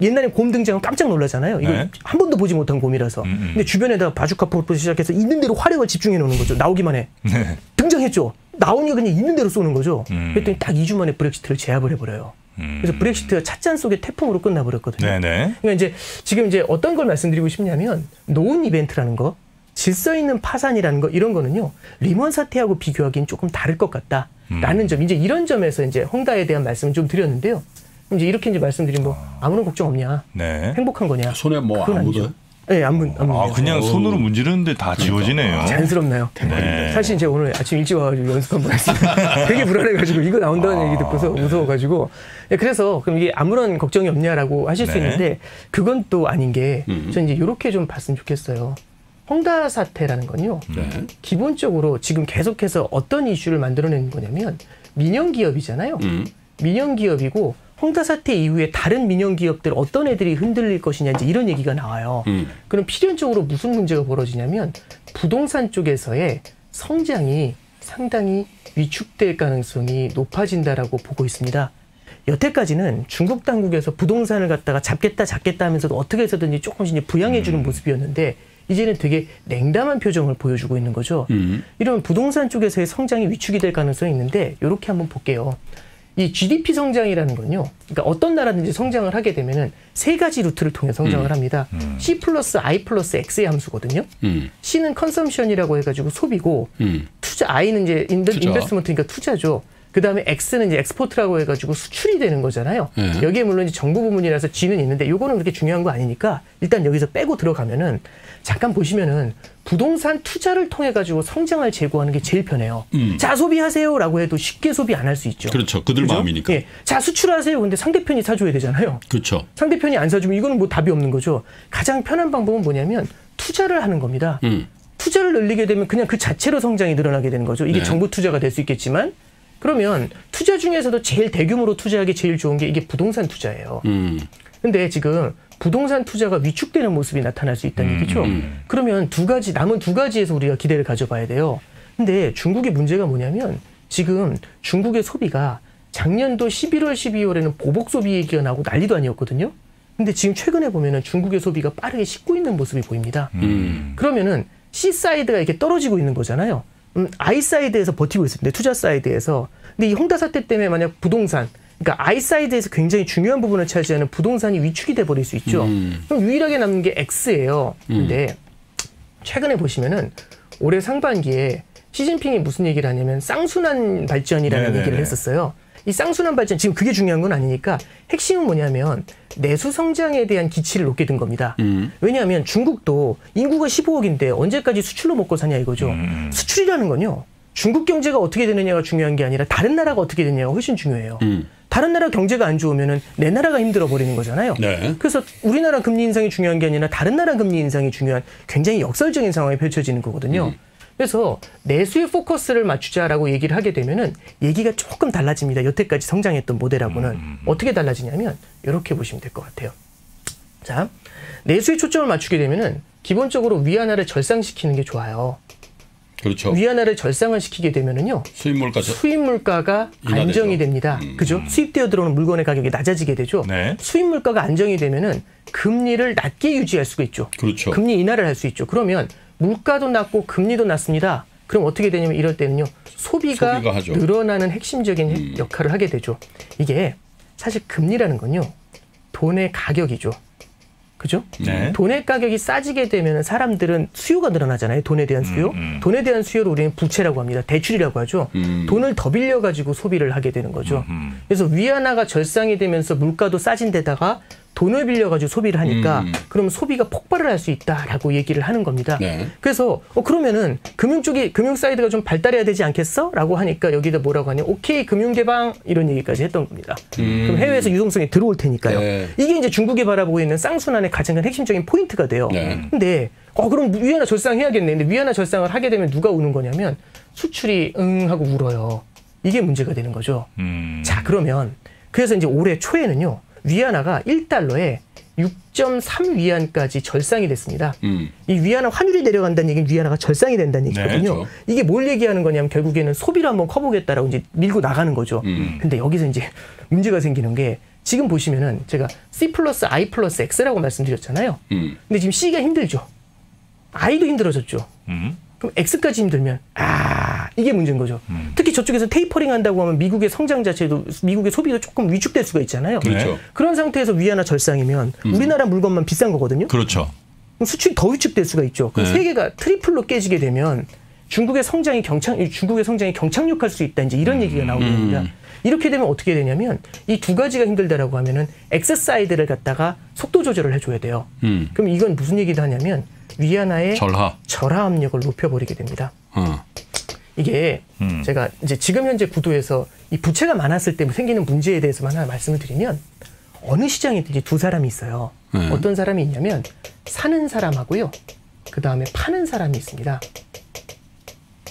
옛날에 곰 등장은 깜짝 놀라잖아요. 이거 네. 한 번도 보지 못한 곰이라서. 음, 음. 근데 주변에다 바주카포로부터 시작해서 있는 대로 화력을 집중해 놓는 거죠. 나오기만 해. 네. 등장했죠. 나오니까 그냥 있는 대로 쏘는 거죠. 음. 그랬더니 딱 2주 만에 브렉시트를 제압을 해버려요. 음. 그래서 브렉시트가 찻잔 속의 태풍으로 끝나버렸거든요. 네네. 그러니까 이제 지금 이제 어떤 걸 말씀드리고 싶냐면 노은 이벤트라는 거, 질서 있는 파산이라는 거 이런 거는요 리먼 사태하고 비교하기는 조금 다를 것 같다라는 음. 점 이제 이런 점에서 이제 홍다에 대한 말씀을 좀 드렸는데요. 이제 이렇게 이제 말씀드린 뭐 아무런 걱정 없냐, 네. 행복한 거냐. 손에 뭐 아니죠. 네, 안 문, 안 문. 아 그냥 손으로 문지르는데 다 지워지네요. 자연스럽나요? 네. 사실 제가 오늘 아침 일찍 와가지고 연습 한번 했습니다. 되게 불안해가지고 이거 나온다는 얘기 듣고서 무서워가지고 예, 그래서 그럼 이게 아무런 걱정이 없냐라고 하실 수 네. 있는데 그건 또 아닌 게 음. 저는 이제 이렇게 좀 봤으면 좋겠어요. 홍다 사태라는 건요. 네. 기본적으로 지금 계속해서 어떤 이슈를 만들어내는 거냐면 민영 기업이잖아요. 음. 민영 기업이고 홍다 사태 이후에 다른 민영 기업들 어떤 애들이 흔들릴 것이냐 이제 이런 얘기가 나와요. 음. 그럼 필연적으로 무슨 문제가 벌어지냐면 부동산 쪽에서의 성장이 상당히 위축될 가능성이 높아진다라고 보고 있습니다. 여태까지는 중국 당국에서 부동산을 갖다가 잡겠다 잡겠다 하면서도 어떻게 해서든지 조금씩 부양해 주는 모습이었는데 이제는 되게 냉담한 표정을 보여주고 있는 거죠. 음. 이러면 부동산 쪽에서의 성장이 위축이 될 가능성이 있는데 이렇게 한번 볼게요. 이 GDP 성장이라는 건요. 그러니까 어떤 나라든지 성장을 하게 되면은 세 가지 루트를 통해 성장을 합니다. C 플러스 I 플러스 X의 함수거든요. 음. C는 consumption이라고 해가지고 소비고 음. 투자 I는 이제 inve, 투자. investment니까 투자죠. 그 다음에 X는 이제 엑스포트라고 해가지고 수출이 되는 거잖아요. 네. 여기에 물론 이제 정부 부문이라서 G는 있는데 요거는 그렇게 중요한 거 아니니까 일단 여기서 빼고 들어가면은 잠깐 보시면은 부동산 투자를 통해 가지고 성장을 제고하는 게 제일 편해요. 음. 자 소비하세요라고 해도 쉽게 소비 안 할 수 있죠. 그렇죠. 그들 그죠? 마음이니까. 예. 자 수출하세요. 근데 상대편이 사줘야 되잖아요. 그렇죠. 상대편이 안 사주면 이거는 뭐 답이 없는 거죠. 가장 편한 방법은 뭐냐면 투자를 하는 겁니다. 음. 투자를 늘리게 되면 그냥 그 자체로 성장이 늘어나게 되는 거죠. 이게 네. 정부 투자가 될 수 있겠지만 그러면 투자 중에서도 제일 대규모로 투자하기 제일 좋은 게 이게 부동산 투자예요. 음. 근데 지금 부동산 투자가 위축되는 모습이 나타날 수 있다는 얘기죠. 음. 그러면 두 가지 남은 두 가지에서 우리가 기대를 가져봐야 돼요. 근데 중국의 문제가 뭐냐면 지금 중국의 소비가 작년도 11월, 12월에는 보복 소비 얘기가 나오고 난리도 아니었거든요. 근데 지금 최근에 보면은 중국의 소비가 빠르게 식고 있는 모습이 보입니다. 음. 그러면은 C 사이드가 이렇게 떨어지고 있는 거잖아요. 음, I 사이드에서 버티고 있습니다. 투자 사이드에서. 근데 이 헝다 사태 때문에 만약 부동산, 그러니까 I 사이드에서 굉장히 중요한 부분을 차지하는 부동산이 위축이 돼 버릴 수 있죠. 음. 그럼 유일하게 남는 게 X예요. 근데 최근에 보시면은 올해 상반기에 시진핑이 무슨 얘기를 하냐면 쌍순환 발전이라는 네네네. 얘기를 했었어요. 이 쌍순환 발전 지금 그게 중요한 건 아니니까 핵심은 뭐냐면 내수 성장에 대한 기치를 놓게 된 겁니다. 음. 왜냐하면 중국도 인구가 15억인데 언제까지 수출로 먹고 사냐 이거죠. 음. 수출이라는 건요. 중국 경제가 어떻게 되느냐가 중요한 게 아니라 다른 나라가 어떻게 되느냐가 훨씬 중요해요. 음. 다른 나라 경제가 안 좋으면은 내 나라가 힘들어 버리는 거잖아요. 네. 그래서 우리나라 금리 인상이 중요한 게 아니라 다른 나라 금리 인상이 중요한 굉장히 역설적인 상황이 펼쳐지는 거거든요. 그래서 내수에 포커스를 맞추자라고 얘기를 하게 되면은 얘기가 조금 달라집니다. 여태까지 성장했던 모델하고는 어떻게 달라지냐면 이렇게 보시면 될 것 같아요. 자, 내수에 초점을 맞추게 되면은 기본적으로 위안화를 절상시키는 게 좋아요. 그렇죠. 위안화를 절상을 시키게 되면은요. 수입 물가 저- 수입 물가가 인하되죠. 안정이 됩니다. 그죠? 수입되어 들어오는 물건의 가격이 낮아지게 되죠. 네. 수입 물가가 안정이 되면은 금리를 낮게 유지할 수가 있죠. 그렇죠. 금리 인하를 할 수 있죠. 그러면 물가도 낮고 금리도 낮습니다. 그럼 어떻게 되냐면 이럴 때는요. 소비가, 소비가. 늘어나는 핵심적인 음. 역할을 하게 되죠. 이게 사실 금리라는 건요. 돈의 가격이죠. 그죠? 네. 돈의 가격이 싸지게 되면 사람들은 수요가 늘어나잖아요. 돈에 대한 수요. 음. 돈에 대한 수요를 우리는 부채라고 합니다. 대출이라고 하죠. 음. 돈을 더 빌려 가지고 소비를 하게 되는 거죠. 음. 그래서 위안화가 절상이 되면서 물가도 싸진 데다가 돈을 빌려 가지고 소비를 하니까 음. 그럼 소비가 폭발을 할 수 있다라고 얘기를 하는 겁니다. 네. 그래서 어 그러면은 금융 쪽이 금융 사이드가 좀 발달해야 되지 않겠어?라고 하니까 여기다 뭐라고 하냐? 오케이 금융 개방 이런 얘기까지 했던 겁니다. 그럼 해외에서 유동성이 들어올 테니까요. 음. 네. 이게 이제 중국이 바라보고 있는 쌍순환의 가장 큰 핵심적인 포인트가 돼요. 네. 근데 어 그럼 위안화 절상해야겠네. 근데 위안화 절상을 하게 되면 누가 우는 거냐면 수출이 응 하고 울어요. 이게 문제가 되는 거죠. 음. 자, 그러면 그래서 이제 올해 초에는요. 위안화가 1달러에 6.3 위안까지 절상이 됐습니다. 음. 이 위안화 환율이 내려간다는 얘기는 위안화가 절상이 된다는 네, 얘기거든요. 그렇죠. 이게 뭘 얘기하는 거냐면 결국에는 소비를 한번 커보겠다라고 이제 밀고 나가는 거죠. 음. 근데 여기서 이제 문제가 생기는 게 지금 보시면은 제가 C 플러스 I 플러스 X라고 말씀드렸잖아요. 음. 근데 지금 C가 힘들죠. I도 힘들어졌죠. 음. 그럼 X까지 힘들면 아 이게 문제인 거죠. 음. 특히 저쪽에서 테이퍼링 한다고 하면 미국의 성장 자체도 미국의 소비도 조금 위축될 수가 있잖아요. 그렇죠. 네. 그런 상태에서 위안화 절상이면 우리나라 물건만 비싼 거거든요. 그렇죠. 그럼 수출이 더 위축될 수가 있죠. 그럼 네. 세계가 triple로 깨지게 되면 중국의 성장이 경착 중국의 성장이 경착륙할 수 있다 이제 이런 얘기가 나오게 됩니다. 이렇게 되면 어떻게 되냐면 이 두 가지가 힘들다라고 하면은 X 사이드를 갖다가 속도 조절을 해줘야 돼요. 음. 그럼 이건 무슨 얘기도 하냐면 위안화의 절하. 절하 압력을 높여버리게 됩니다. 어. 이게 음. 제가 이제 지금 현재 구도에서 이 부채가 많았을 때 생기는 문제에 대해서만 하나 말씀을 드리면 어느 시장이든지 두 사람이 있어요. 네. 어떤 사람이 있냐면 사는 사람하고요. 그 다음에 파는 사람이 있습니다.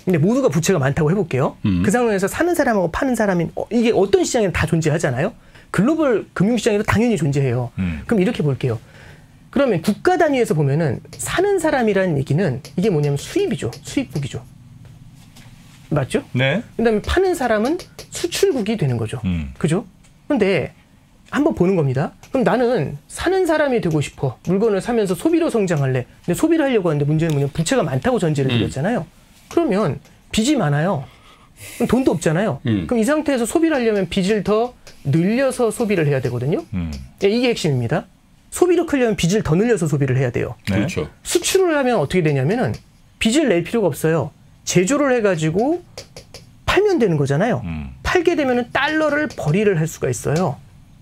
근데 모두가 부채가 많다고 해볼게요. 음. 그 상황에서 사는 사람하고 파는 사람이 어, 이게 어떤 시장에는 다 존재하잖아요. 글로벌 금융시장에도 당연히 존재해요. 음. 그럼 이렇게 볼게요. 그러면 국가 단위에서 보면은 사는 사람이라는 얘기는 이게 뭐냐면 수입이죠. 수입국이죠. 맞죠? 네. 그다음에 파는 사람은 수출국이 되는 거죠. 음. 그죠? 근데 한번 보는 겁니다. 그럼 나는 사는 사람이 되고 싶어. 물건을 사면서 소비로 성장할래. 근데 소비를 하려고 하는데 문제는 뭐냐면 부채가 많다고 전제를 드렸잖아요. 그러면 빚이 많아요. 그럼 돈도 없잖아요. 음. 그럼 이 상태에서 소비를 하려면 빚을 더 늘려서 소비를 해야 되거든요. 음. 예, 이게 핵심입니다. 소비를 크려면 빚을 더 늘려서 소비를 해야 돼요. 네. 그렇죠. 수출을 하면 어떻게 되냐면은 빚을 낼 필요가 없어요. 제조를 해가지고 팔면 되는 거잖아요. 음. 팔게 되면은 달러를 벌이를 할 수가 있어요.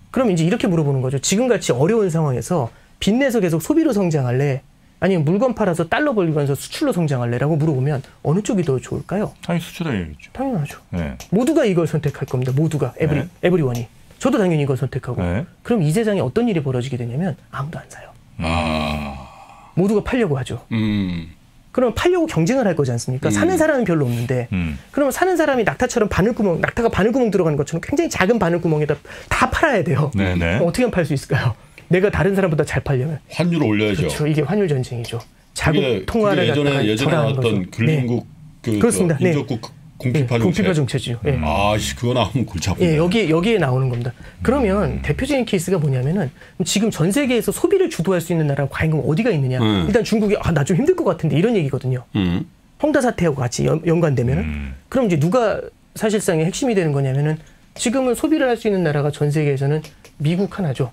그럼 이제 이렇게 물어보는 거죠. 지금 같이 어려운 상황에서 빚내서 계속 소비로 성장할래? 아니면 물건 팔아서 달러 벌리면서 수출로 성장할래라고 물어보면 어느 쪽이 더 좋을까요? 당연히 수출해야겠죠. 당연하죠. 네. 모두가 이걸 선택할 겁니다. 모두가 에브리 네. 에브리원이. 저도 당연히 이걸 선택하고. 네. 그럼 이 세상에 어떤 일이 벌어지게 되냐면 아무도 안 사요. 아. 모두가 팔려고 하죠. 음. 그러면 팔려고 경쟁을 할 거지 않습니까? 사는 사람은 별로 없는데. 음. 그러면 사는 사람이 낙타처럼 바늘구멍, 낙타가 바늘구멍 들어가는 것처럼 굉장히 작은 바늘구멍에다 다 팔아야 돼요. 네, 네. 어떻게 하면 팔 수 있을까요? 내가 다른 사람보다 잘 팔려면. 환율을 올려야죠. 그렇죠. 이게 환율 전쟁이죠. 자국 통화를 그게 예전에 예전에 나왔던 거죠. 근린국 그 그렇습니다. 저 네. 인접국 네. 공피파 네, 공피파 정책. 정체죠. 예. 아씨 그거 나오면 골치 아프다. 예, 여기 여기에 나오는 겁니다. 그러면 대표적인 케이스가 뭐냐면은 지금 전 세계에서 소비를 주도할 수 있는 나라가 과연 그럼 어디가 있느냐? 음. 일단 중국이 아 나 좀 힘들 것 같은데 이런 얘기거든요. 음. 헝다 사태하고 같이 연, 연관되면은 음. 그럼 이제 누가 사실상의 핵심이 되는 거냐면은 지금은 소비를 할 수 있는 나라가 전 세계에서는 미국 하나죠.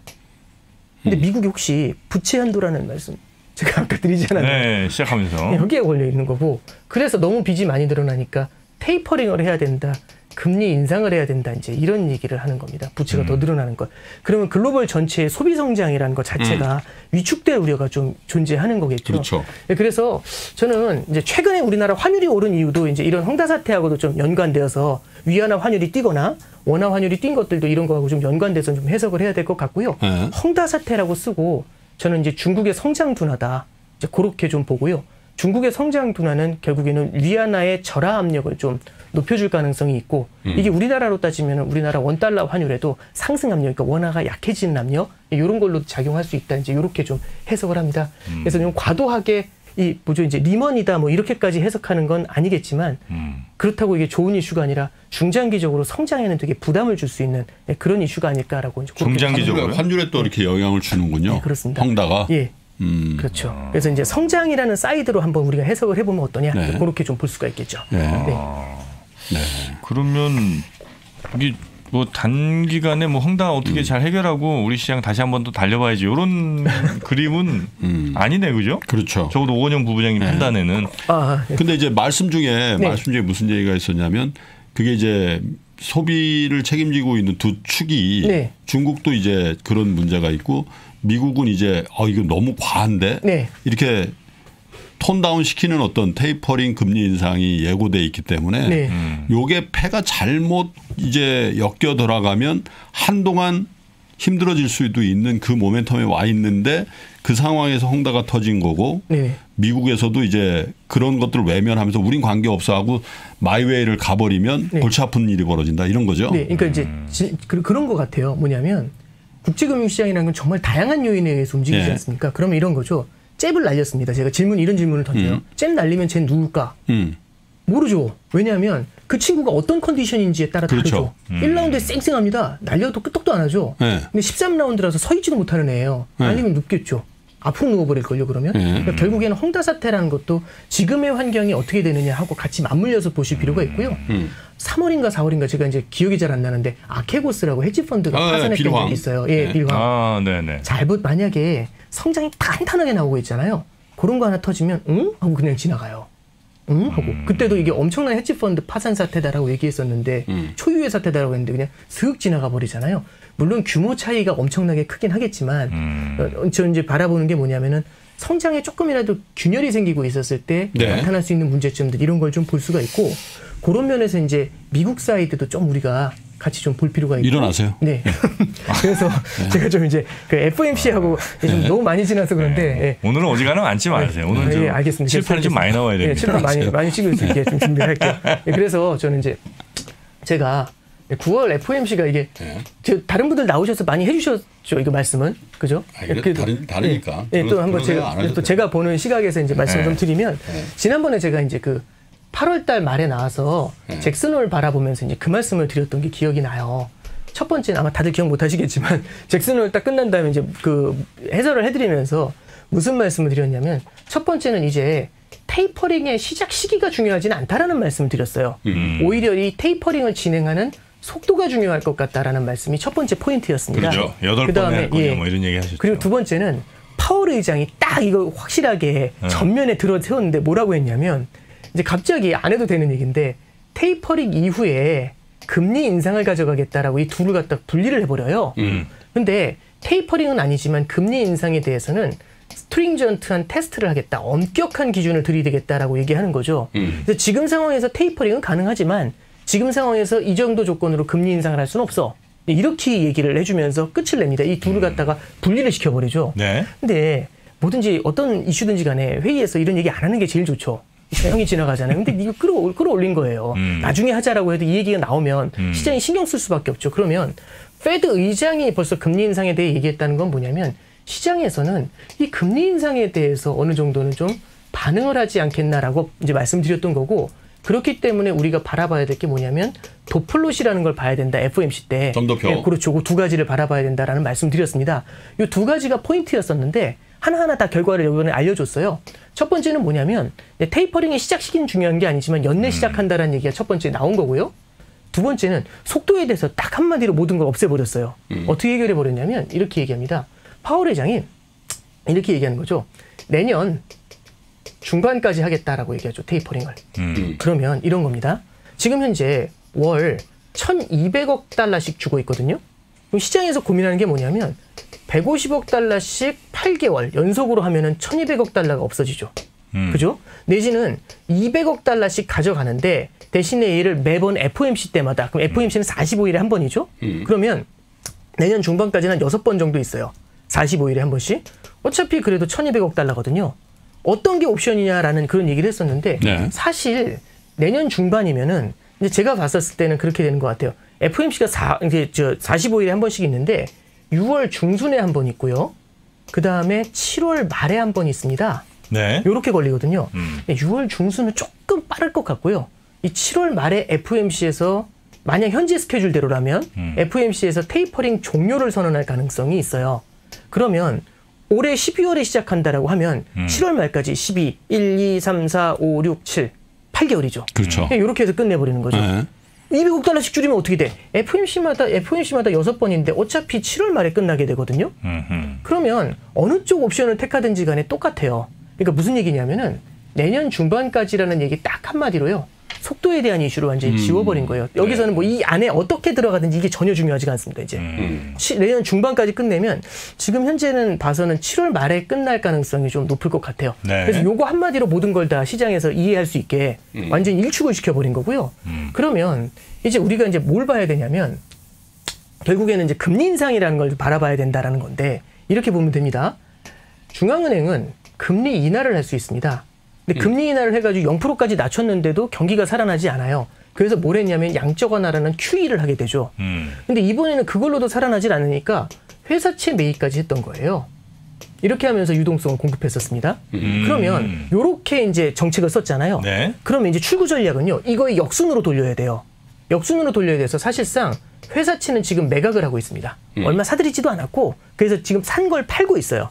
근데 음. 미국이 혹시 부채 한도라는 말씀 제가 아까 드리지 않았나요? 네. 시작하면서. 여기에 걸려 있는 거고 그래서 너무 빚이 많이 늘어나니까 테이퍼링을 해야 된다. 금리 인상을 해야 된다. 이제 이런 얘기를 하는 겁니다. 부채가 더 늘어나는 것. 그러면 글로벌 전체의 소비 성장이라는 것 자체가 위축될 우려가 좀 존재하는 거겠죠. 그렇죠. 네, 그래서 저는 이제 최근에 우리나라 환율이 오른 이유도 이제 이런 헝다 사태하고도 좀 연관되어서 위안화 환율이 뛰거나 원화 환율이 뛴 것들도 이런 거하고 좀 연관돼서 좀 해석을 해야 될 것 같고요. 네. 헝다 사태라고 쓰고 저는 이제 중국의 성장 둔화다. 이제 그렇게 좀 보고요. 중국의 성장 둔화는 결국에는 위안화의 절하 압력을 좀 높여줄 가능성이 있고 이게 우리나라로 따지면 우리나라 원달러 환율에도 상승 압력, 그러니까 원화가 약해지는 압력 이런 걸로 작용할 수 있다. 이제 이렇게 좀 해석을 합니다. 그래서 좀 과도하게 이 뭐죠 이제 리먼이다 뭐 이렇게까지 해석하는 건 아니겠지만 음. 그렇다고 이게 좋은 이슈가 아니라 중장기적으로 성장에는 되게 부담을 줄 수 있는 네, 그런 이슈가 아닐까라고 이제 그렇게 중장기적- 환율에, 기적으로요? 환율에 또 이렇게 영향을 주는군요. 네, 그렇습니다. 헝다가. 예. 음. 그렇죠. 그래서 이제 성장이라는 사이드로 한번 우리가 해석을 해보면 어떠냐 네. 그렇게 좀 볼 수가 있겠죠. 네. 네. 네. 그러면 이게 뭐 단기간에 뭐 헝다 음. 어떻게 잘 해결하고 우리 시장 다시 한번 또 달려봐야지 이런 그림은 음. 아니네 그죠? 그렇죠. 적어도 오건영 부부장님 판단에는 아, 예. 근데 이제 말씀 중에 네. 말씀 중에 무슨 얘기가 있었냐면 그게 이제 소비를 책임지고 있는 두 축이 네. 중국도 이제 그런 문제가 있고 미국은 이제 어 이거 너무 과한데 네. 이렇게 톤 다운 시키는 어떤 테이퍼링 금리 인상이 예고돼 있기 때문에 네. 음. 요게 패가 잘못 이제 엮여 돌아가면 한동안 힘들어질 수도 있는 그 모멘텀에 와 있는데 그 상황에서 홍다가 터진 거고 네. 미국에서도 이제 그런 것들을 외면하면서 우린 관계 없어 하고 마이웨이를 가버리면 네. 골치 아픈 일이 벌어진다 이런 거죠. 네, 그러니까 이제 음. 지- 그, 그런 것 같아요. 뭐냐면 국제금융시장이라는 건 정말 다양한 요인에 의해서 움직이지 네. 않습니까? 그러면 이런 거죠. 잽을 날렸습니다. 제가 질문 이런 질문을 던져요. 음. 잽 날리면 쟤 누굴까? 음. 모르죠. 왜냐하면 그 친구가 어떤 컨디션인지에 따라 그렇죠. 다르죠. 1라운드에 쌩쌩합니다. 날려도 끄떡도 안 하죠. 네. 근데 13라운드라서 서 있지도 못하는 애예요. 네. 날리면 눕겠죠. 앞으로 누워버릴걸요, 그러면? 네. 그러니까 결국에는 헝다 사태라는 것도 지금의 환경이 어떻게 되느냐 하고 같이 맞물려서 보실 필요가 있고요. 음. 3월인가 4월인가 제가 이제 기억이 잘 안 나는데 아케고스라고 헤지펀드가 아, 예, 파산했던. 적이 있어요. 예, 네. 빌황. 아 네네. 잘못 만약에 성장이 탄탄하게 나오고 있잖아요. 그런 거 하나 터지면 응? 하고 그냥 지나가요. 응? 하고 그때도 이게 엄청난 헤지펀드 파산 사태다라고 얘기했었는데 음. 초유의 사태다라고 했는데 그냥 슥 지나가 버리잖아요. 물론 규모 차이가 엄청나게 크긴 하겠지만 음. 어, 저 이제 바라보는 게 뭐냐면은 성장에 조금이라도 균열이 생기고 있었을 때 네. 나타날 수 있는 문제점들 이런 걸 좀 볼 수가 있고 그런 면에서 이제 미국 사이드도 좀 우리가 같이 좀 볼 필요가 있고 일어나세요. 네. 그래서 제가 좀 이제 그 FMC하고 네. 좀 너무 많이 지나서 그런데 예. 오늘은 어지간하면 앉지 마세요. 오늘 예, 좀 알겠습니다. 칠판이 좀 많이 나와야 예, 됩니다. 칠판 많이 많이 찍을 수 있게 좀 준비할게요. 예, 그래서 저는 이제 제가 9월 FOMC가 이게 네. 저 다른 분들 나오셔서 많이 해주셨죠 이거 말씀은 그죠? 아, 그래도- 다른- 다르니까. 예, 예, 또 한번 제가 또 제가 보는 시각에서 이제 말씀 을 네. 좀 드리면 네. 지난번에 제가 이제 그 8월달 말에 나와서 네. 잭슨홀 바라보면서 이제 그 말씀을 드렸던 게 기억이 나요. 첫 번째는 아마 다들 기억 못 하시겠지만 잭슨홀 딱 끝난 다음에 이제 그 해설을 해드리면서 무슨 말씀을 드렸냐면 첫 번째는 이제 테이퍼링의 시작 시기가 중요하지는 않다라는 말씀을 드렸어요. 음. 오히려 이 테이퍼링을 진행하는 속도가 중요할 것 같다라는 말씀이 첫 번째 포인트였습니다. 그렇죠. 여덟 그다음에, 번에 예. 뭐 이런 얘기 하셨죠. 그리고 두 번째는 파월 의장이 딱 이거 확실하게 네. 전면에 들어 세웠는데 뭐라고 했냐면 이제 갑자기 안 해도 되는 얘기인데 테이퍼링 이후에 금리 인상을 가져가겠다라고 이 둘을 갖다 분리를 해버려요. 음. 근데 tapering은 아니지만 금리 인상에 대해서는 stringent한 테스트를 하겠다. 엄격한 기준을 들이대겠다라고 얘기하는 거죠. 음. 그래서 지금 상황에서 tapering은 가능하지만 지금 상황에서 이 정도 조건으로 금리 인상을 할 수는 없어. 이렇게 얘기를 해주면서 끝을 냅니다. 이 둘을 갖다가 분리를 시켜버리죠. 네. 근데 뭐든지 어떤 이슈든지 간에 회의에서 이런 얘기 안 하는 게 제일 좋죠. 형이 지나가잖아요. 근데 이거 끌어, 끌어올린 거예요. 음. 나중에 하자라고 해도 이 얘기가 나오면 음. 시장이 신경 쓸 수밖에 없죠. 그러면 페드 의장이 벌써 금리 인상에 대해 얘기했다는 건 뭐냐면 시장에서는 이 금리 인상에 대해서 어느 정도는 좀 반응을 하지 않겠나라고 이제 말씀드렸던 거고 그렇기 때문에 우리가 바라봐야 될 게 뭐냐면 도플롯이라는 걸 봐야 된다. FOMC 때. 점도표. 예, 그렇죠. 그 두 가지를 바라봐야 된다라는 말씀드렸습니다. 이 두 가지가 포인트였었는데 하나하나 다 결과를 이번에 알려줬어요. 첫 번째는 뭐냐면 네, 테이퍼링의 시작 시기는 중요한 게 아니지만 연내 시작한다라는 얘기가 첫 번째 나온 거고요. 두 번째는 속도에 대해서 딱 한마디로 모든 걸 없애버렸어요. 어떻게 해결해 버렸냐면 이렇게 얘기합니다. 파월 회장이 이렇게 얘기하는 거죠. 내년 중반까지 하겠다라고 얘기하죠. 테이퍼링을. 음. 그러면 이런 겁니다. 지금 현재 월 1,200억 달러씩 주고 있거든요. 그럼 시장에서 고민하는 게 뭐냐면 150억 달러씩 8개월 연속으로 하면은 1,200억 달러가 없어지죠. 음. 그죠? 내지는 200억 달러씩 가져가는데 대신에 얘를 매번 FOMC 때마다 그럼 FOMC는 45일에 한 번이죠. 음. 그러면 내년 중반까지는 한 6번 정도 있어요. 45일에 한 번씩. 어차피 그래도 1200억 달러거든요. 어떤 게 옵션이냐라는 그런 얘기를 했었는데 네. 사실 내년 중반이면은 이제 제가 봤었을 때는 그렇게 되는 것 같아요. FOMC가 4, 이제 저 45일에 한 번씩 있는데 6월 중순에 한 번 있고요. 그 다음에 7월 말에 한 번 있습니다. 네. 요렇게 걸리거든요. 음. 6월 중순은 조금 빠를 것 같고요. 이 7월 말에 FOMC에서 만약 현재 스케줄대로라면 음. FOMC에서 테이퍼링 종료를 선언할 가능성이 있어요. 그러면 올해 12월에 시작한다라고 하면 음. 7월 말까지 12, 1, 2, 3, 4, 5, 6, 7, 8개월이죠. 그렇죠. 이렇게 해서 끝내버리는 거죠. 네. 200억 달러씩 줄이면 어떻게 돼? FOMC마다 FOMC마다 여섯 번인데 어차피 7월 말에 끝나게 되거든요. 음흠. 그러면 어느 쪽 옵션을 택하든지 간에 똑같아요. 그러니까 무슨 얘기냐면은 내년 중반까지라는 얘기 딱 한마디로요. 속도에 대한 이슈를 완전히 지워버린 거예요. 여기서는 뭐 이 안에 어떻게 들어가든지 이게 전혀 중요하지가 않습니다. 이제 음. 시- 내년 중반까지 끝내면 지금 현재는 봐서는 7월 말에 끝날 가능성이 좀 높을 것 같아요. 네. 그래서 요거 한마디로 모든 걸 다 시장에서 이해할 수 있게 완전 히 일축을 시켜버린 거고요. 그러면 이제 우리가 이제 뭘 봐야 되냐면 결국에는 이제 금리 인상이라는 걸 바라봐야 된다라는 건데 이렇게 보면 됩니다. 중앙은행은 금리 인하를 할 수 있습니다. 근데 금리 인하를 해가지고 0%까지 낮췄는데도 경기가 살아나지 않아요. 그래서 뭘 했냐면 양적 완화라는 QE를 하게 되죠. 음. 근데 이번에는 그걸로도 살아나질 않으니까 회사채 매입까지 했던 거예요. 이렇게 하면서 유동성을 공급했었습니다. 그러면 요렇게 이제 정책을 썼잖아요. 네. 그러면 이제 출구 전략은요. 이거의 역순으로 돌려야 돼요. 역순으로 돌려야 돼서 사실상 회사채는 지금 매각을 하고 있습니다. 얼마 사들이지도 않았고 그래서 지금 산 걸 팔고 있어요.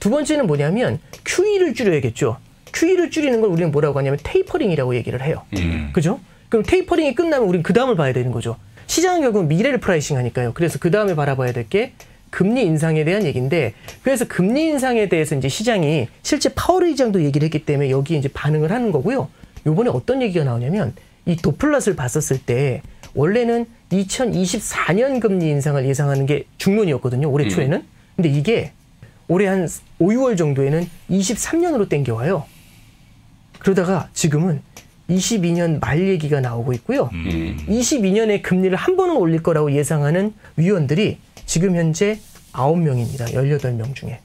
두 번째는 뭐냐면 QE를 줄여야겠죠. QE를 줄이는 걸 우리는 뭐라고 하냐면 tapering이라고 얘기를 해요. 그죠? 그럼 tapering이 끝나면 우리는 그 다음을 봐야 되는 거죠. 시장은 결국 미래를 pricing 하니까요. 그래서 그 다음에 바라봐야 될 게 금리 인상에 대한 얘기인데 그래서 금리 인상에 대해서 이제 시장이 실제 파월 의장도 얘기를 했기 때문에 여기에 이제 반응을 하는 거고요. 요번에 어떤 얘기가 나오냐면 이 dot plot을 봤었을 때 원래는 2024년 금리 인상을 예상하는 게 중론이었거든요. 올해 초에는. 근데 이게 올해 한 5, 6월 정도에는 23년으로 땡겨와요. 그러다가 지금은 22년 말 얘기가 나오고 있고요. 22년에 금리를 한 번은 올릴 거라고 예상하는 위원들이 지금 현재 9명입니다. 18명 중에.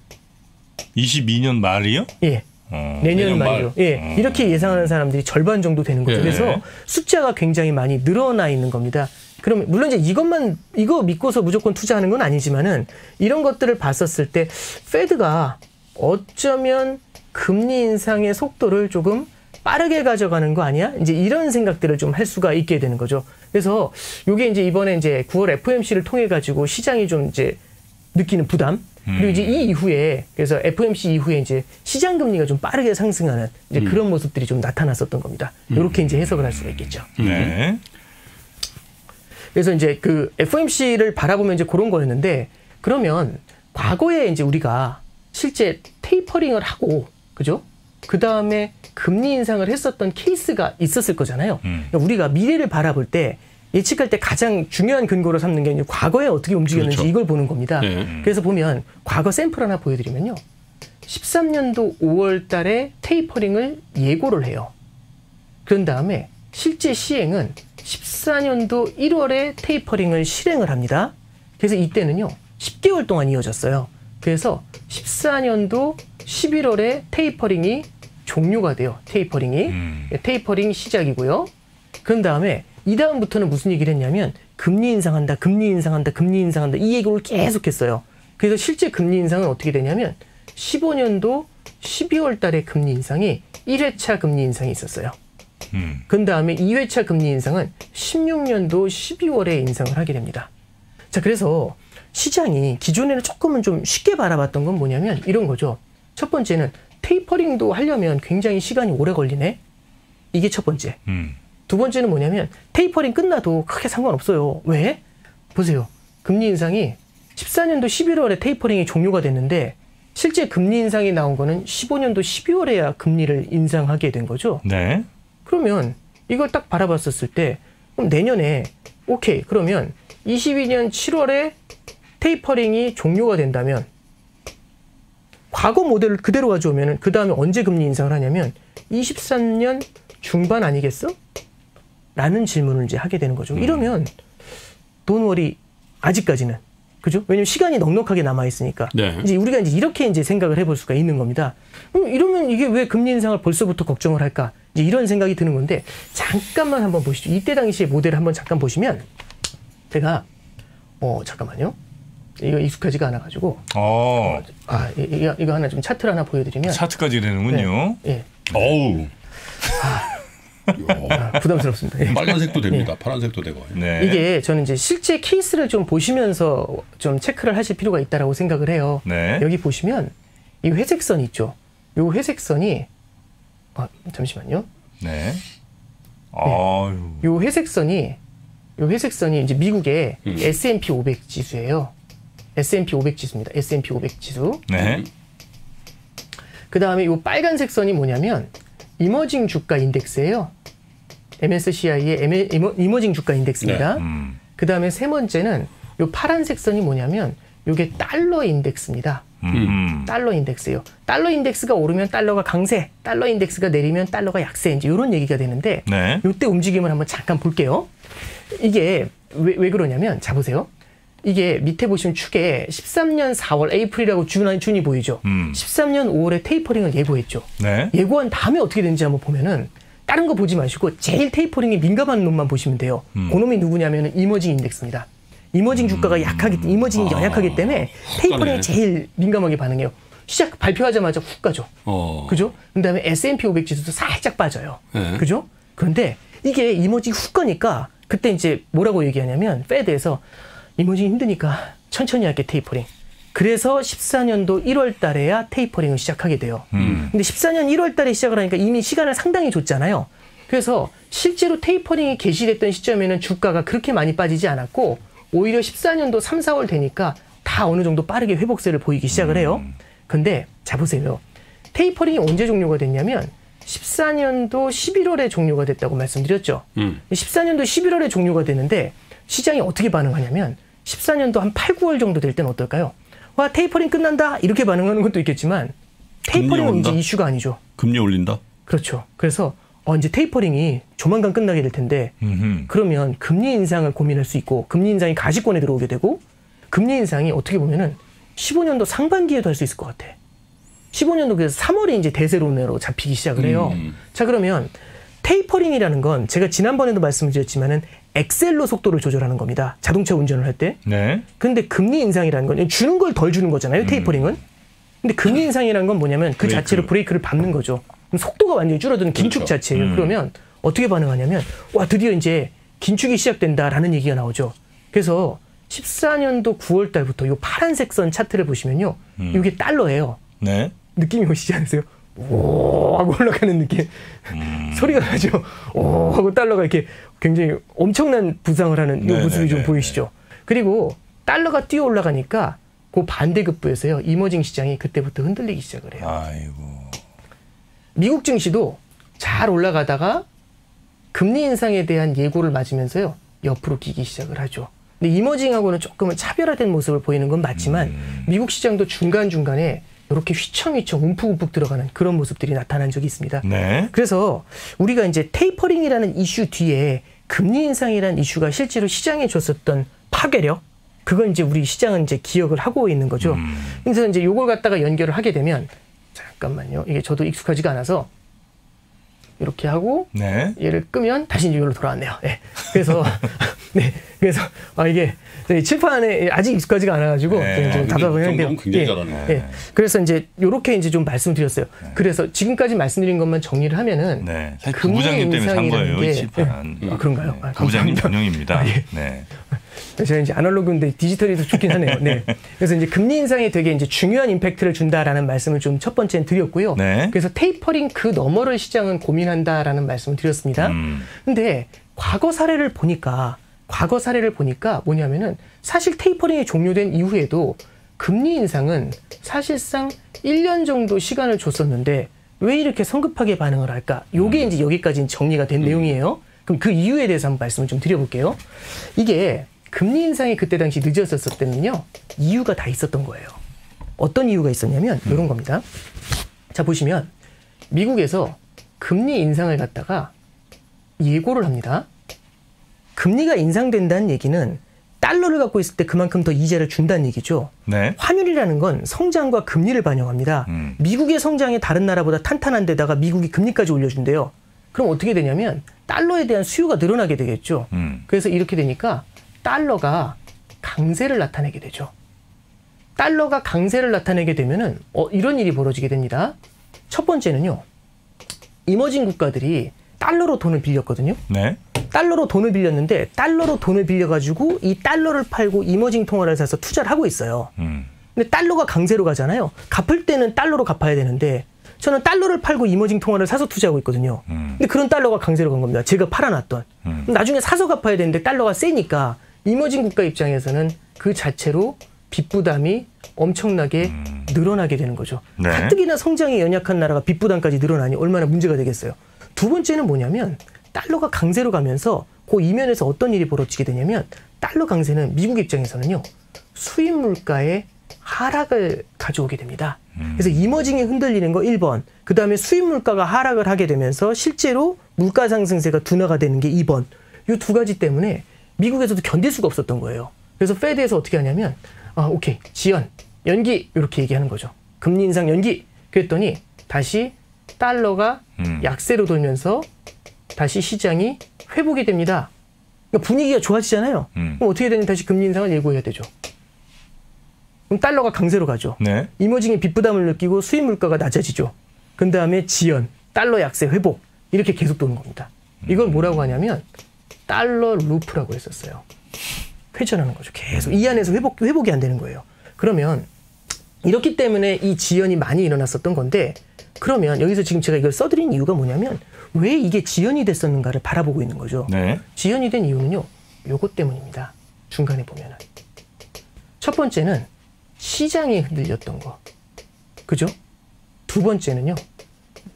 22년 말이요? 예. 어. 내년 내년 말이죠. 말. 예. 이렇게 예상하는 사람들이 절반 정도 되는 거죠. 예. 그래서 숫자가 굉장히 많이 늘어나 있는 겁니다. 그러면 물론 이제 이것만 이거 믿고서 무조건 투자하는 건 아니지만은 이런 것들을 봤었을 때 페드가 어쩌면 금리 인상의 속도를 조금 빠르게 가져가는 거 아니야? 이제 이런 생각들을 좀 할 수가 있게 되는 거죠. 그래서 요게 이제 이번에 이제 9월 FOMC를 통해 가지고 시장이 좀 이제 느끼는 부담 그리고 이제 이 이후에 그래서 FOMC 이후에 이제 시장 금리가 좀 빠르게 상승하는 이제 그런 모습들이 좀 나타났었던 겁니다. 이렇게 이제 해석을 할 수가 있겠죠. 네. 그래서 이제 그 FOMC를 바라보면 이제 그런 거였는데 그러면 과거에 이제 우리가 실제 tapering을 하고 그죠? 그 다음에 금리 인상을 했었던 케이스가 있었을 거잖아요. 음. 그러니까 우리가 미래를 바라볼 때 예측할 때 가장 중요한 근거로 삼는 게 이제 과거에 어떻게 움직였는지 그렇죠. 이걸 보는 겁니다. 네. 그래서 보면 과거 샘플 하나 보여드리면요. 13년도 5월 달에 tapering을 예고를 해요. 그런 다음에 실제 시행은 14년도 1월에 tapering을 실행을 합니다. 그래서 이때는요, 10개월 동안 이어졌어요. 그래서 14년도 11월에 tapering이 종료가 돼요. tapering이. 음. 테이퍼링 시작이고요. 그런 다음에 이 다음부터는 무슨 얘기를 했냐면 금리 인상한다, 금리 인상한다, 금리 인상한다 이 얘기를 계속 했어요. 그래서 실제 금리 인상은 어떻게 되냐면 15년도 12월 달에 금리 인상이 1회차 금리 인상이 있었어요. 음. 그 다음에 2회차 금리 인상은 16년도 12월에 인상을 하게 됩니다. 자, 그래서 시장이 기존에는 조금은 좀 쉽게 바라봤던 건 뭐냐면 이런 거죠. 첫 번째는 테이퍼링도 하려면 굉장히 시간이 오래 걸리네. 이게 첫 번째. 음. 두 번째는 뭐냐면 테이퍼링 끝나도 크게 상관없어요. 왜? 보세요. 금리 인상이 14년도 11월에 테이퍼링이 종료가 됐는데 실제 금리 인상이 나온 거는 15년도 12월에야 금리를 인상하게 된 거죠. 네. 그러면 이걸 딱 바라봤었을 때 그럼 내년에 오케이 그러면 22년 7월에 테이퍼링이 종료가 된다면 과거 모델을 그대로 가져오면 그 다음에 언제 금리 인상을 하냐면 23년 중반 아니겠어? 라는 질문을 이제 하게 되는 거죠. 이러면 돈월이 아직까지는 그죠? 왜냐면 시간이 넉넉하게 남아 있으니까. 네. 이제 우리가 이제 이렇게 이제 생각을 해볼 수가 있는 겁니다. 그럼 이러면 이게 왜 금리 인상을 벌써부터 걱정을 할까? 이제 이런 생각이 드는 건데 잠깐만 한번 보시죠. 이때 당시의 모델을 한번 잠깐 보시면 제가 어 잠깐만요. 이거 익숙하지가 않아 가지고 어. 아 이- 이거 이거 하나 좀 차트를 하나 보여드리면 차트까지 되는군요. 예 어우. 아, 부담스럽습니다. 예. 빨간색도 됩니다. 파란색도 되고. 네. 이게 저는 이제 실제 케이스를 좀 보시면서 좀 체크를 하실 필요가 있다라고 생각을 해요. 네. 여기 보시면 이 회색선 있죠. 요 회색선이 아 잠시만요. 네. 아유. 요 회색선이 요 회색 선이 이제 미국의 음. S&P 500 지수예요. S&P 500 지수입니다. S&P 500 지수. 네. 그 다음에 요 빨간색 선이 뭐냐면 emerging 주가 인덱스예요. MSCI의 emerging 주가 인덱스입니다. 네. 음. 그 다음에 세 번째는 요 파란색 선이 뭐냐면 요게 달러 인덱스입니다. 음. 달러 인덱스예요. 달러 인덱스가 오르면 달러가 강세, 달러 인덱스가 내리면 달러가 약세 이제 이런 얘기가 되는데 네. 요때 움직임을 한번 잠깐 볼게요. 이게 왜, 왜 그러냐면 자 보세요. 이게 밑에 보시면 축에 13년 4월 April이라고 June, June이 보이죠. 음. 13년 5월에 tapering을 예고했죠. 네. 예고한 다음에 어떻게 되는지 한번 보면은 다른 거 보지 마시고 제일 tapering에 민감한 놈만 보시면 돼요. 음. 그 놈이 누구냐면 emerging 인덱스입니다. emerging 주가가 음. 약하기 emerging이 아. 연약하기 때문에 tapering에 제일 민감하게 반응해요. 시작 발표하자마자 훅 가죠. 어. 그죠? 그다음에 S&P 500 지수도 살짝 빠져요. 네. 그죠? 그런데 이게 emerging 훅 가니까 그때 이제 뭐라고 얘기하냐면 Fed에서 emerging 힘드니까 천천히 할게 테이퍼링. 그래서 14년도 1월 달에야 tapering을 시작하게 돼요. 음. 근데 14년 1월 달에 시작을 하니까 이미 시간을 상당히 줬잖아요. 그래서 실제로 테이퍼링이 개시됐던 시점에는 주가가 그렇게 많이 빠지지 않았고 오히려 14년도 3, 4월 되니까 다 어느 정도 빠르게 회복세를 보이기 시작을 해요. 음. 근데 자 보세요. 테이퍼링이 언제 종료가 됐냐면 14년도 11월에 종료가 됐다고 말씀드렸죠. 음. 14년도 11월에 종료가 되는데 시장이 어떻게 반응하냐면 14년도 한 8, 9월 정도 될 때는 어떨까요? 와 테이퍼링 끝난다 이렇게 반응하는 것도 있겠지만 tapering은 이제 이슈가 아니죠. 금리 올린다. 그렇죠. 그래서 어, 이제 tapering이 조만간 끝나게 될 텐데 음흠. 그러면 금리 인상을 고민할 수 있고 금리 인상이 가시권에 들어오게 되고 금리 인상이 어떻게 보면은 15년도 상반기에도 할 수 있을 것 같아. 15년도 그래서 3월에 이제 대세론으로 잡히기 시작을 해요. 음. 자 그러면 tapering이라는 건 제가 지난번에도 말씀드렸지만은 엑셀로 속도를 조절하는 겁니다. 자동차 운전을 할 때. 네. 근데 금리 인상이라는 건 주는 걸 덜 주는 거잖아요. 음. tapering은. 근데 금리 인상이라는 건 뭐냐면 그 브레이크. 자체로 브레이크를 밟는 거죠. 속도가 완전히 줄어드는 긴축 그렇죠. 자체예요. 음. 그러면 어떻게 반응하냐면 와 드디어 이제 긴축이 시작된다라는 얘기가 나오죠. 그래서 14년도 9월 달부터 요 파란색 선 차트를 보시면요. 음. 이게 달러예요. 네. 느낌이 오시지 않으세요? 오 하고 올라가는 느낌. 음. 소리가 나죠. 오 하고 달러가 이렇게 굉장히 엄청난 부상을 하는 이 모습이 좀 보이시죠. 그리고 달러가 뛰어 올라가니까 그 반대급부에서요. 이머징 시장이 그때부터 흔들리기 시작을 해요. 아이고. 미국 증시도 잘 올라가다가 금리 인상에 대한 예고를 맞으면서요. 옆으로 기기 시작을 하죠. 근데 이머징하고는 조금은 차별화된 모습을 보이는 건 맞지만 음. 미국 시장도 중간중간에 이렇게 휘청휘청 움푹움푹 들어가는 그런 모습들이 나타난 적이 있습니다. 네. 그래서 우리가 이제 테이퍼링이라는 이슈 뒤에 금리 인상이라는 이슈가 실제로 시장에 줬었던 파괴력 그걸 이제 우리 시장은 이제 기억을 하고 있는 거죠. 음. 그래서 이제 요걸 갖다가 연결을 하게 되면 잠깐만요. 이게 저도 익숙하지가 않아서 이렇게 하고 네. 얘를 끄면 다시 이제 여기로 돌아왔네요. 네. 그래서 네. 그래서 아 이게 칠판에 아직 익숙하지가 않아가지고 네. 좀 한데요. 굉장히 잘하네. 예. 그래서 이제 요렇게 이제 좀 말씀드렸어요. 네. 그래서 지금까지 말씀드린 것만 정리를 하면은 네. 부장님 때문에 산 거예요. 게, 칠판. 아, 그런가요? 아, 부장님 전용입니다. 아, 예. 네. 제가 이제 아날로그인데 디지털이 더 좋긴 하네요. 네. 그래서 이제 금리 인상이 되게 이제 중요한 임팩트를 준다라는 말씀을 좀 첫 번째는 드렸고요. 네. 그래서 테이퍼링 그 너머를 시장은 고민한다라는 말씀을 드렸습니다. 음. 근데 과거 사례를 보니까 과거 사례를 보니까 뭐냐면은 사실 테이퍼링이 종료된 이후에도 금리 인상은 사실상 1년 정도 시간을 줬었는데 왜 이렇게 성급하게 반응을 할까? 요게 음. 이제 여기까지 정리가 된 음. 내용이에요. 그럼 그 이유에 대해서 한번 말씀을 좀 드려볼게요. 이게 금리 인상이 그때 당시 늦어졌을 때는요, 이유가 다 있었던 거예요. 어떤 이유가 있었냐면, 음. 이런 겁니다. 자, 보시면, 미국에서 금리 인상을 갖다가 예고를 합니다. 금리가 인상된다는 얘기는 달러를 갖고 있을 때 그만큼 더 이자를 준다는 얘기죠. 네. 환율이라는 건 성장과 금리를 반영합니다. 음. 미국의 성장이 다른 나라보다 탄탄한 데다가 미국이 금리까지 올려준대요. 그럼 어떻게 되냐면 달러에 대한 수요가 늘어나게 되겠죠. 음. 그래서 이렇게 되니까 달러가 강세를 나타내게 되죠. 달러가 강세를 나타내게 되면은 어, 이런 일이 벌어지게 됩니다. 첫 번째는요. 이머징 국가들이 달러로 돈을 빌렸거든요. 네. 달러로 돈을 빌렸는데 달러로 돈을 빌려가지고 이 달러를 팔고 이머징 통화를 사서 투자를 하고 있어요. 음. 근데 달러가 강세로 가잖아요. 갚을 때는 달러로 갚아야 되는데 저는 달러를 팔고 이머징 통화를 사서 투자하고 있거든요. 음. 근데 그런 달러가 강세로 간 겁니다. 제가 팔아놨던. 음. 나중에 사서 갚아야 되는데 달러가 세니까 이머징 국가 입장에서는 그 자체로 빚 부담이 엄청나게 늘어나게 되는 거죠. 네. 가뜩이나 성장이 연약한 나라가 빚 부담까지 늘어나니 얼마나 문제가 되겠어요. 두 번째는 뭐냐면 달러가 강세로 가면서 그 이면에서 어떤 일이 벌어지게 되냐면 달러 강세는 미국 입장에서는요 수입 물가의 하락을 가져오게 됩니다. 그래서 이머징이 흔들리는 거 1번, 그 다음에 수입 물가가 하락을 하게 되면서 실제로 물가 상승세가 둔화가 되는 게 2번. 이 두 가지 때문에 미국에서도 견딜 수가 없었던 거예요. 그래서 페드에서 어떻게 하냐면, 아, 오케이, 지연, 연기, 이렇게 얘기하는 거죠. 금리 인상 연기. 그랬더니 다시 달러가 음. 약세로 돌면서 다시 시장이 회복이 됩니다. 그러니까 분위기가 좋아지잖아요. 음. 그럼 어떻게 되는 다시 금리 인상을 예고해야 되죠. 그럼 달러가 강세로 가죠. 네. 이머징이 빚부담을 느끼고 수입 물가가 낮아지죠. 그 다음에 지연, 달러 약세 회복 이렇게 계속 도는 겁니다. 이걸 뭐라고 하냐면 달러 루프라고 했었어요. 회전하는 거죠. 계속 이 안에서 회복 회복이 안 되는 거예요. 그러면 이렇기 때문에 이 지연이 많이 일어났었던 건데 그러면 여기서 지금 제가 이걸 써드린 이유가 뭐냐면 왜 이게 지연이 됐었는가를 바라보고 있는 거죠. 네. 지연이 된 이유는요. 요것 때문입니다. 중간에 보면은. 첫 번째는 시장이 흔들렸던 거. 그죠? 두 번째는요.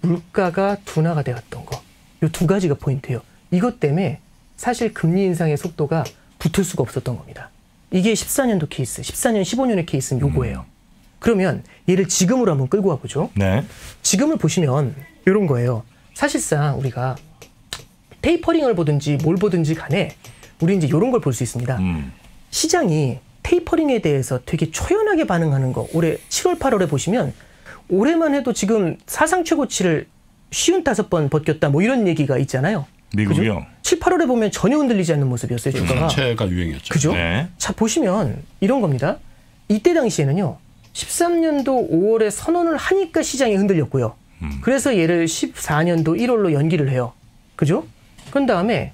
물가가 둔화가 되었던 거. 요 두 가지가 포인트예요. 이것 때문에 사실 금리 인상의 속도가 붙을 수가 없었던 겁니다. 이게 14년도 케이스, 14년, 15년의 케이스는 요거예요. 그러면 얘를 지금으로 한번 끌고 와보죠. 네. 지금을 보시면 이런 거예요. 사실상 우리가 테이퍼링을 보든지 뭘 보든지 간에 우리 이제 이런 걸 볼 수 있습니다. 음. 시장이 테이퍼링에 대해서 되게 초연하게 반응하는 거 올해 7월 8월에 보시면 올해만 해도 지금 사상 최고치를 쉬운 다섯 번 벗겼다 뭐 이런 얘기가 있잖아요. 미국이요? 그죠? 7, 8월에 보면 전혀 흔들리지 않는 모습이었어요. 주가가. 자체가 유행이었죠. 그죠? 네. 자 보시면 이런 겁니다. 이때 당시에는요. 13년도 5월에 선언을 하니까 시장이 흔들렸고요. 그래서 얘를 14년도 1월로 연기를 해요. 그죠? 그런 다음에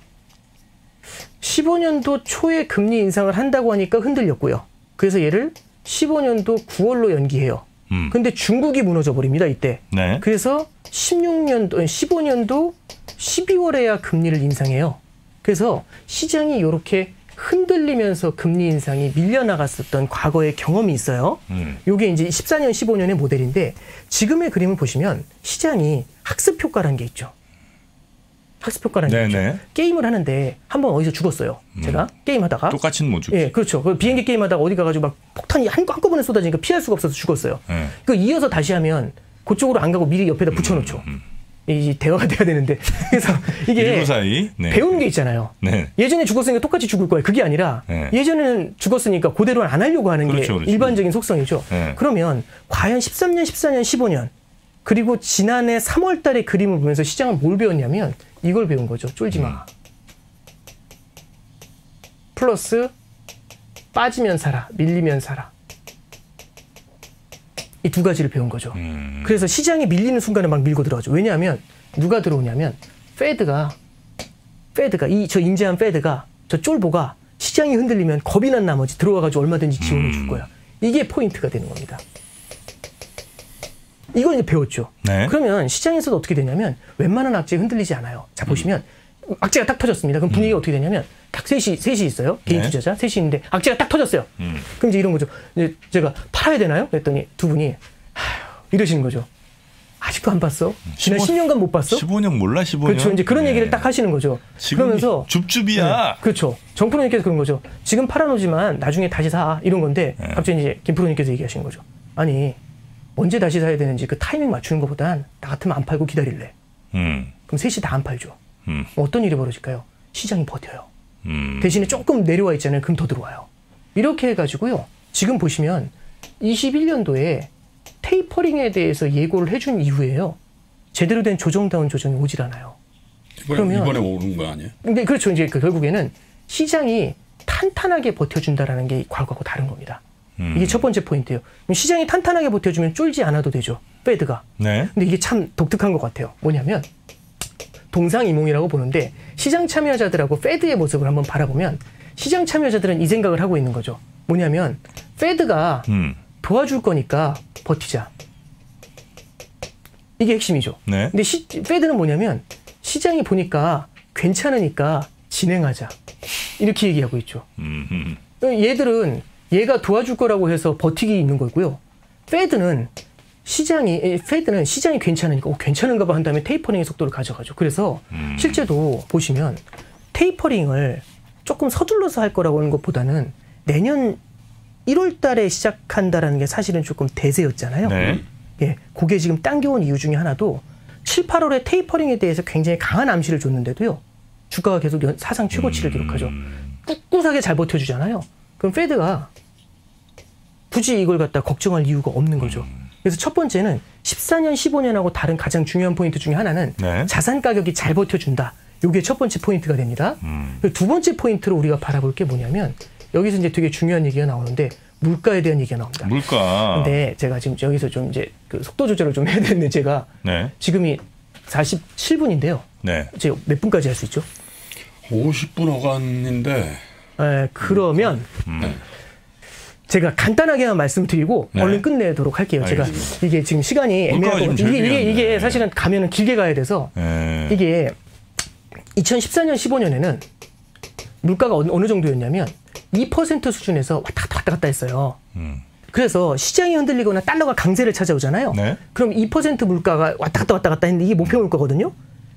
15년도 초에 금리 인상을 한다고 하니까 흔들렸고요. 그래서 얘를 15년도 9월로 연기해요. 음. 근데 중국이 무너져 버립니다, 이때. 네. 그래서 16년도, 15년도 12월에야 금리를 인상해요. 그래서 시장이 이렇게 흔들리면서 금리 인상이 밀려나갔었던 과거의 경험이 있어요. 음. 요게 이제 14년, 15년의 모델인데 지금의 그림을 보시면 시장이 학습 효과라는 게 있죠. 학습 효과라는 게 네네. 있죠. 게임을 하는데 한 번 어디서 죽었어요. 제가 게임하다가. 똑같이는 못 죽지. 예, 그렇죠. 그 비행기 게임하다가 어디 가가지고 막 폭탄이 한- 한꺼번에 쏟아지니까 피할 수가 없어서 죽었어요. 네. 그 이어서 다시 하면 그쪽으로 안 가고 미리 옆에다 붙여놓죠. 이 대화가 돼야 되는데 그래서 이게. 네. 배운 게 있잖아요. 네. 예전에 죽었으니까 똑같이 죽을 거예요. 그게 아니라 네. 예전에는 죽었으니까 그대로는 안 하려고 하는 그렇죠, 게 그렇죠. 일반적인 속성이죠. 네. 그러면 과연 13년, 14년, 15년 그리고 지난해 3월 달에 그림을 보면서 시장은 뭘 배웠냐면 이걸 배운 거죠. 쫄지 음. 마. 플러스 빠지면 살아, 밀리면 살아. 이 두 가지를 배운 거죠. 음. 그래서 시장이 밀리는 순간에 막 밀고 들어가죠. 왜냐하면 누가 들어오냐면 페드가 페드가 이 저 인재한 페드가 저 쫄보가 시장이 흔들리면 겁이 난 나머지 들어와가지고 얼마든지 지원해 줄 거야. 이게 포인트가 되는 겁니다. 이걸 이제 배웠죠. 네. 그러면 시장에서도 어떻게 되냐면 웬만한 악재 흔들리지 않아요. 자 보시면 악재가 딱 터졌습니다. 그럼 분위기가 어떻게 되냐면 딱 셋이 셋이 있어요. 개인 네. 투자자 셋이 있는데 악재가 딱 터졌어요. 그럼 이제 이런 거죠. 이제 제가 팔아야 되나요? 그랬더니 두 분이 이러시는 거죠. 아직도 안 봤어? 지난 15 10년간 못 봤어? 15년 몰라 15년. 그렇죠. 이제 그런 네. 얘기를 딱 하시는 거죠. 지금 그러면서 줍줍이야. 네, 그렇죠. 정 프로님께서 그런 거죠. 지금 팔아놓지만 나중에 다시 사 이런 건데 네. 갑자기 이제 김 프로님께서 얘기하시는 거죠. 아니 언제 다시 사야 되는지 그 타이밍 맞추는 것보단 나 같으면 안 팔고 기다릴래. 음. 그럼 셋이 다 안 팔죠. 음. 그럼 어떤 일이 벌어질까요? 시장이 버텨요. 음. 대신에 조금 내려와 있잖아요. 그럼 더 들어와요. 이렇게 해가지고요. 지금 보시면 21년도에 테이퍼링에 대해서 예고를 해준 이후에요. 제대로 된 조정다운 조정이 오질 않아요. 이번에, 그러면- 이번에 오는 거 아니에요? 근데 그렇죠. 이제 그 결국에는 시장이 탄탄하게 버텨준다라는 게 과거하고 다른 겁니다. 음. 이게 첫 번째 포인트예요. 시장이 탄탄하게 버텨주면 쫄지 않아도 되죠. 페드가. 네. 근데 이게 참 독특한 것 같아요. 뭐냐면 동상이몽이라고 보는데 시장 참여자들하고 페드의 모습을 한번 바라보면 시장 참여자들은 이 생각을 하고 있는 거죠. 뭐냐면 페드가 음. 도와줄 거니까 버티자. 이게 핵심이죠. 네. 근데 시, Fed는 뭐냐면 시장이 보니까 괜찮으니까 진행하자. 이렇게 얘기하고 있죠. 음, 음. 얘들은 얘가 도와줄 거라고 해서 버티기 있는 거고요. Fed는 시장이 에, Fed는 시장이 괜찮으니까 어, 괜찮은가 봐 한 다음에 tapering의 속도를 가져가죠. 그래서 음. 실제도 보시면 tapering을 조금 서둘러서 할 거라고 하는 것보다는 내년 1월 달에 시작한다라는 게 사실은 조금 대세였잖아요. 네. 예, 그게 지금 당겨온 이유 중에 하나도 7, 8월에 tapering에 대해서 굉장히 강한 암시를 줬는데도요. 주가가 계속 연- 사상 최고치를 기록하죠. 꿋꿋하게 잘 버텨주잖아요. 그럼 Fed가 굳이 이걸 갖다 걱정할 이유가 없는 거죠. 그래서 첫 번째는 14년, 15년하고 다른 가장 중요한 포인트 중에 하나는 네. 자산 가격이 잘 버텨준다. 요게 첫 번째 포인트가 됩니다. 음. 두 번째 포인트로 우리가 바라볼 게 뭐냐면 여기서 이제 되게 중요한 얘기가 나오는데 물가에 대한 얘기가 나옵니다. 물가. 근데 제가 지금 여기서 좀 이제 그 속도 조절을 좀 해야 되는데 제가 네. 지금이 47분인데요. 네. 제가 몇 분까지 할 수 있죠? 50분 어간인데 에, 그러면 음. 제가 간단하게만 말씀 드리고 네. 얼른 끝내도록 할게요. 제가 알겠습니다. 이게 지금 시간이 애매하고 이게 이게. 이게 사실은 가면은 길게 가야 돼서 네. 이게 2014년 15년에는 물가가 어느, 어느 정도였냐면 2% 수준에서 왔다 갔다 왔다 갔다 했어요. 음. 그래서 시장이 흔들리거나 달러가 강세를 찾아오잖아요. 네. 그럼 2% 물가가 왔다 갔다 왔다 갔다 했는데 이게 목표 물가거든요.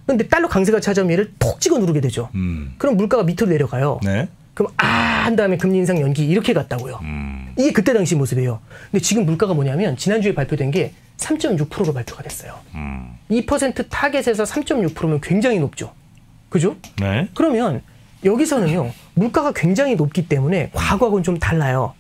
근데 달러 강세가 찾아오면 얘를 톡 찍어 누르게 되죠. 음. 그럼 물가가 밑으로 내려가요. 네. 그럼 아 한 다음에 금리 인상 연기 이렇게 갔다고요. 음. 이게 그때 당시 모습이에요. 근데 지금 물가가 뭐냐면 지난주에 발표된 게 3.6%로 발표가 됐어요. 음. 2% 타겟에서 3.6%면 굉장히 높죠. 그죠? 네. 그러면 여기서는요 물가가 굉장히 높기 때문에 과거하고는 좀 달라요.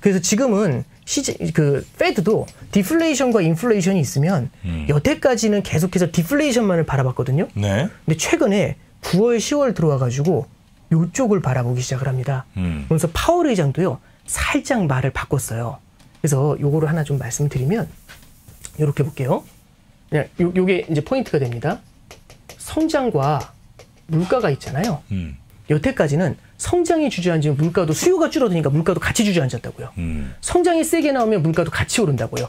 그래서 지금은 시제 그 페드도 디플레이션과 인플레이션이 있으면 음. 여태까지는 계속해서 디플레이션만을 바라봤거든요. 네. 근데 최근에 9월, 10월 들어와 가지고 요쪽을 바라보기 시작을 합니다. 음. 그래서 파월 의장도요 살짝 말을 바꿨어요. 그래서 요거를 하나 좀 말씀드리면 이렇게 볼게요. 그냥 요, 요게 이제 포인트가 됩니다. 성장과 물가가 있잖아요. 음. 여태까지는 성장이 주저앉으면 물가도 수요가 줄어드니까 물가도 같이 주저앉았다고요. 음. 성장이 세게 나오면 물가도 같이 오른다고요.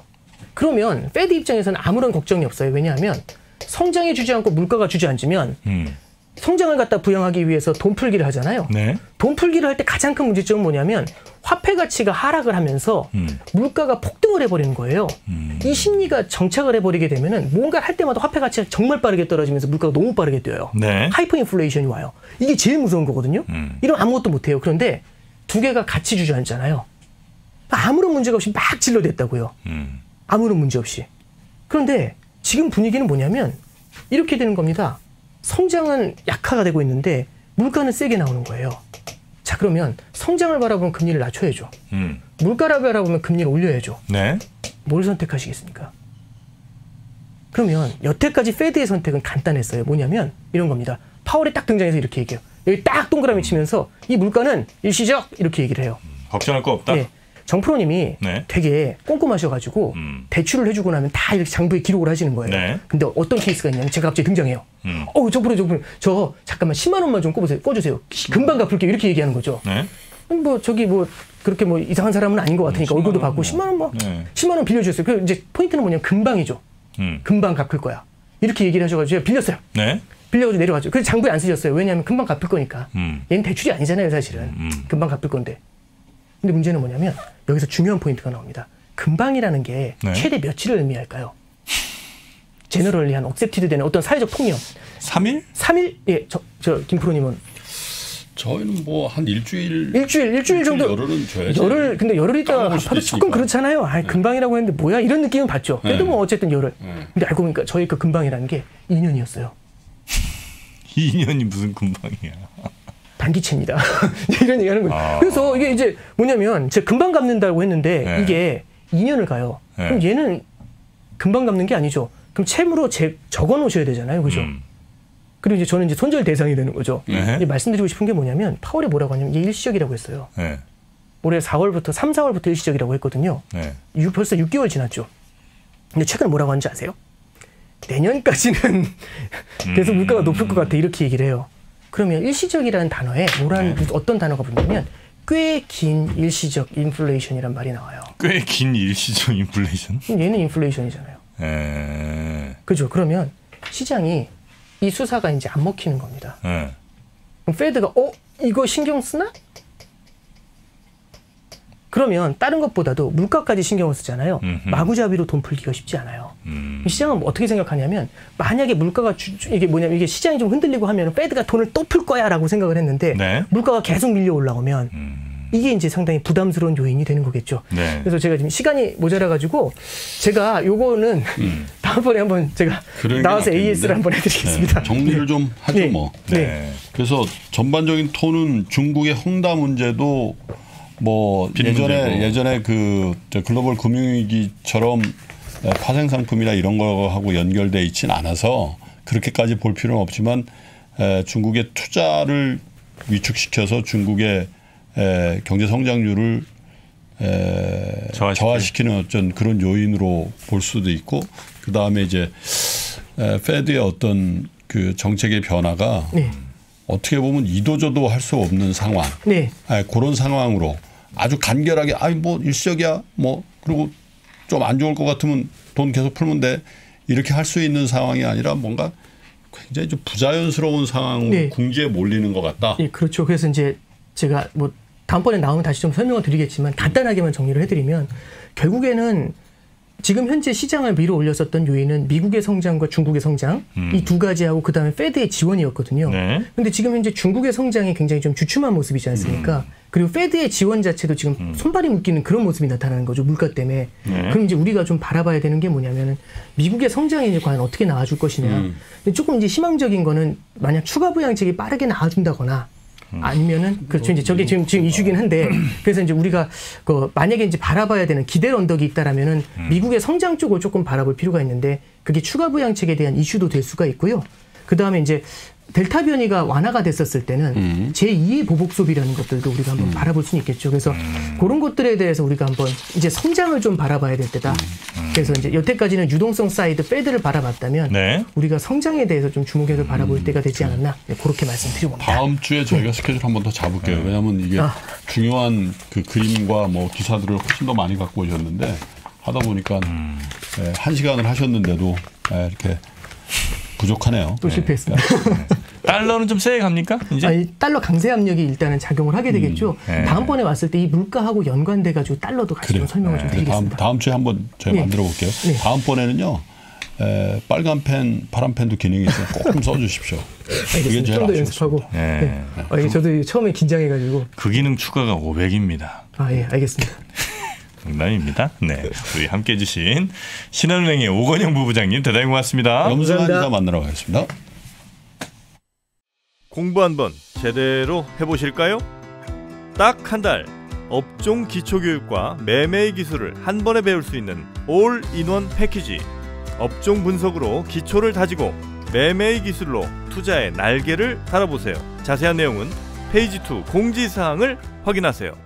그러면 페드 입장에서는 아무런 걱정이 없어요. 왜냐하면 성장이 주저앉고 물가가 주저앉으면 음. 성장을 갖다 부양하기 위해서 돈 풀기를 하잖아요. 네. 돈 풀기를 할 때 가장 큰 문제점은 뭐냐면 화폐 가치가 하락을 하면서 음. 물가가 폭등을 해버리는 거예요. 음. 이 심리가 정착을 해버리게 되면은 뭔가 할 때마다 화폐 가치가 정말 빠르게 떨어지면서 물가가 너무 빠르게 뛰어요. 네. 하이퍼 인플레이션이 와요. 이게 제일 무서운 거거든요. 음. 이러면 아무것도 못해요. 그런데 두 개가 같이 주저앉잖아요. 아무런 문제가 없이 막 질러댔다고요. 음. 아무런 문제 없이. 그런데 지금 분위기는 뭐냐면 이렇게 되는 겁니다. 성장은 약화가 되고 있는데 물가는 세게 나오는 거예요. 자 그러면 성장을 바라보면 금리를 낮춰야죠. 음. 물가를 바라보면 금리를 올려야죠. 네. 뭘 선택하시겠습니까? 그러면 여태까지 페드의 선택은 간단했어요. 뭐냐면 이런 겁니다. 파월이 딱 등장해서 이렇게 얘기해요. 여기 딱 동그라미 치면서 이 물가는 일시적 이렇게 얘기를 해요. 걱정할 거 없다. 예. 정프로님이 네. 되게 꼼꼼하셔가지고 음. 대출을 해주고 나면 다 이렇게 장부에 기록을 하시는 거예요. 네. 근데 어떤 케이스가 있냐면 제가 갑자기 등장해요. 음. 어우 정프로 정프로 저 잠깐만 10만 원만 좀 꿔보세요. 꿔주세요. 금방 갚을게요. 이렇게 얘기하는 거죠. 네. 뭐 저기 뭐 그렇게 뭐 이상한 사람은 아닌 것 같으니까 10만 얼굴도 원 받고 뭐. 10만 원 뭐 네. 10만 원 빌려주셨어요. 그 이제 포인트는 뭐냐면 금방이죠. 음. 금방 갚을 거야. 이렇게 얘기를 하셔가지고 제가 빌렸어요. 네. 빌려가지고 내려가죠. 그래서 장부에 안 쓰셨어요. 왜냐하면 금방 갚을 거니까. 음. 얘는 대출이 아니잖아요, 사실은. 음. 금방 갚을 건데. 근데 문제는 뭐냐면 여기서 중요한 포인트가 나옵니다. 금방이라는 게 네. 최대 며칠을 의미할까요? generally 한 accepted 되는 어떤 사회적 통념. 3일? 3일? 예, 저, 저 김프로님은 저희는 뭐 한 일주일 일주일, 일주일 정도. 열흘은 줘야지. 열흘, 근데 열흘 있다가 수도 갚아도 조금. 그렇잖아요. 아 금방이라고 했는데 뭐야? 이런 느낌은 받죠. 그래도 네. 뭐 어쨌든 열흘. 네. 근데 알고 보니까 저희 그 금방이라는 게 2년이었어요. 2년이 무슨 금방이야. 단기채입니다. 이런 얘기 하는 거예요. 아. 그래서 이게 이제 뭐냐면 제가 금방 갚는다고 했는데 네. 이게 2년을 가요. 네. 그럼 얘는 금방 갚는 게 아니죠. 그럼 채무로 제, 적어 놓으셔야 되잖아요. 그죠? 음. 그리고 이제 저는 이제 손절 대상이 되는 거죠. 네. 이제 말씀드리고 싶은 게 뭐냐면 파월이 뭐라고 하냐면 이게 일시적이라고 했어요. 네. 올해 4월부터 3, 4월부터 일시적이라고 했거든요. 네. 유- 벌써 6개월 지났죠. 근데 최근에 뭐라고 하는지 아세요? 내년까지는 계속 음. 물가가 높을 것 같아 이렇게 얘기를 해요. 그러면 일시적이라는 단어에 뭐라는 네. 어떤 단어가 붙냐면 꽤 긴 일시적 인플레이션이란 말이 나와요. 꽤 긴 일시적 인플레이션. 얘는 인플레이션이잖아요. 에. 그죠. 그러면 시장이 이 수사가 이제 안 먹히는 겁니다. 네. 그럼 페드가 어 이거 신경 쓰나? 그러면 다른 것보다도 물가까지 신경을 쓰잖아요. 음흠. 마구잡이로 돈 풀기가 쉽지 않아요. 음. 시장은 뭐 어떻게 생각하냐면 만약에 물가가 주, 주- 이게 뭐냐면 이게 시장이 좀 흔들리고 하면 페드가 돈을 또 풀 거야라고 생각을 했는데 네. 물가가 계속 밀려 올라오면 음. 이게 이제 상당히 부담스러운 요인이 되는 거겠죠. 네. 그래서 제가 지금 시간이 모자라 가지고 제가 요거는 다음번에 한번 제가 음. 나와서. AS를 한번 해드리겠습니다. 네, 정리를 좀 하죠 네. 뭐. 네. 네. 그래서 전반적인 톤은 중국의 홍다 문제도 뭐빈 예전에 문제고. 예전에 그저 글로벌 금융위기처럼 파생 상품이나 이런 거하고 연결돼 있지는 않아서 그렇게까지 볼 필요는 없지만 에, 중국의 투자를 위축시켜서 중국의 에, 경제 성장률을 에. 저하시키는 어떤 그런 요인으로 볼 수도 있고 그 다음에 이제 에, 페드의 어떤 그 정책의 변화가 네. 어떻게 보면 이도저도 할 수 없는 상황, 네. 아, 그런 상황으로 아주 간결하게 아이 뭐 일시적이야 뭐 그리고 좀 안 좋을 것 같으면 돈 계속 풀면 돼 이렇게 할 수 있는 상황이 아니라 뭔가 굉장히 좀 부자연스러운 상황으로 네. 궁지에 몰리는 것 같다. 예, 그렇죠. 그래서 이제 제가 뭐 다음번에 나오면 다시 좀 설명을 드리겠지만 간단하게만 정리를 해드리면 결국에는 지금 현재 시장을 밀어 올렸었던 요인은 미국의 성장과 중국의 성장 이두 가지하고 그 다음에 페드의 지원이었거든요. 네. 근데 지금 현재 중국의 성장이 굉장히 좀 주춤한 모습이지 않습니까? 그리고 페드의 지원 자체도 지금 손발이 묶이는 그런 모습이 나타나는 거죠 물가 때문에. 네. 그럼 이제 우리가 좀 바라봐야 되는 게 뭐냐면은 미국의 성장이 이제 과연 어떻게 나와줄 것이냐. 근데 조금 이제 희망적인 거는 만약 추가 부양책이 빠르게 나와준다거나 아니면은 그렇죠 이제 저게 지금 지금 이슈긴 한데 그래서 이제 우리가 그 만약에 이제 바라봐야 되는 기대 언덕이 있다라면은 미국의 성장 쪽을 조금 바라볼 필요가 있는데 그게 추가 부양책에 대한 이슈도 될 수가 있고요. 그 다음에 이제 델타 변이가 완화가 됐었을 때는 제2의 보복 소비라는 것들도 우리가 한번 바라볼 수는 있겠죠. 그래서 그런 것들에 대해서 우리가 한번 이제 성장을 좀 바라봐야 될 때다. 그래서 이제 여태까지는 유동성 사이드 페드를 바라봤다면 네. 우리가 성장에 대해서 좀 주목해서 바라볼 때가 되지 않았나 네, 그렇게 말씀드리고 봅니다. 다음 주에 저희가 스케줄 한번 더 잡을게요. 왜냐하면 이게 아. 중요한 그 그림과 뭐 기사들을 훨씬 더 많이 갖고 오셨는데 하다 보니까 예, 한 시간을 하셨는데도 예, 이렇게 부족하네요. 또 실패했습니다. 달러는 좀 세게 갑니까? 이제? 아니, 달러 강세 압력이 일단은 작용을 하게 되겠죠. 네. 다음번에 왔을 때 이 물가하고 연관돼 가지고 달러도 같이 좀 설명을 좀 네, 다음 드리겠습니다. 다음 주에 한번 저희 네. 만들어 볼게요. 네. 다음 번에는요. 에, 빨간 펜, 파란 펜도 기능이 있어요. 꼭좀 써주십시오. 알겠습니다. 제일 좀더 아쉬웠습니다. 연습하고. 네. 네. 아, 이게 저도 처음에 긴장해가지고. 그 기능 추가가 500입니다. 아, 예, 알겠습니다. 농담입니다. 네. 우리 함께 해 주신 신한은행의 오건영 부부장님 대단히 고맙습니다. 감사합니다. 만나러 가겠습니다. 공부 한번 제대로 해보실까요? 딱 한 달 업종 기초교육과 매매의 기술을 한 번에 배울 수 있는 올인원 패키지 업종 분석으로 기초를 다지고 매매의 기술로 투자의 날개를 달아보세요. 자세한 내용은 페이지 2 공지사항을 확인하세요.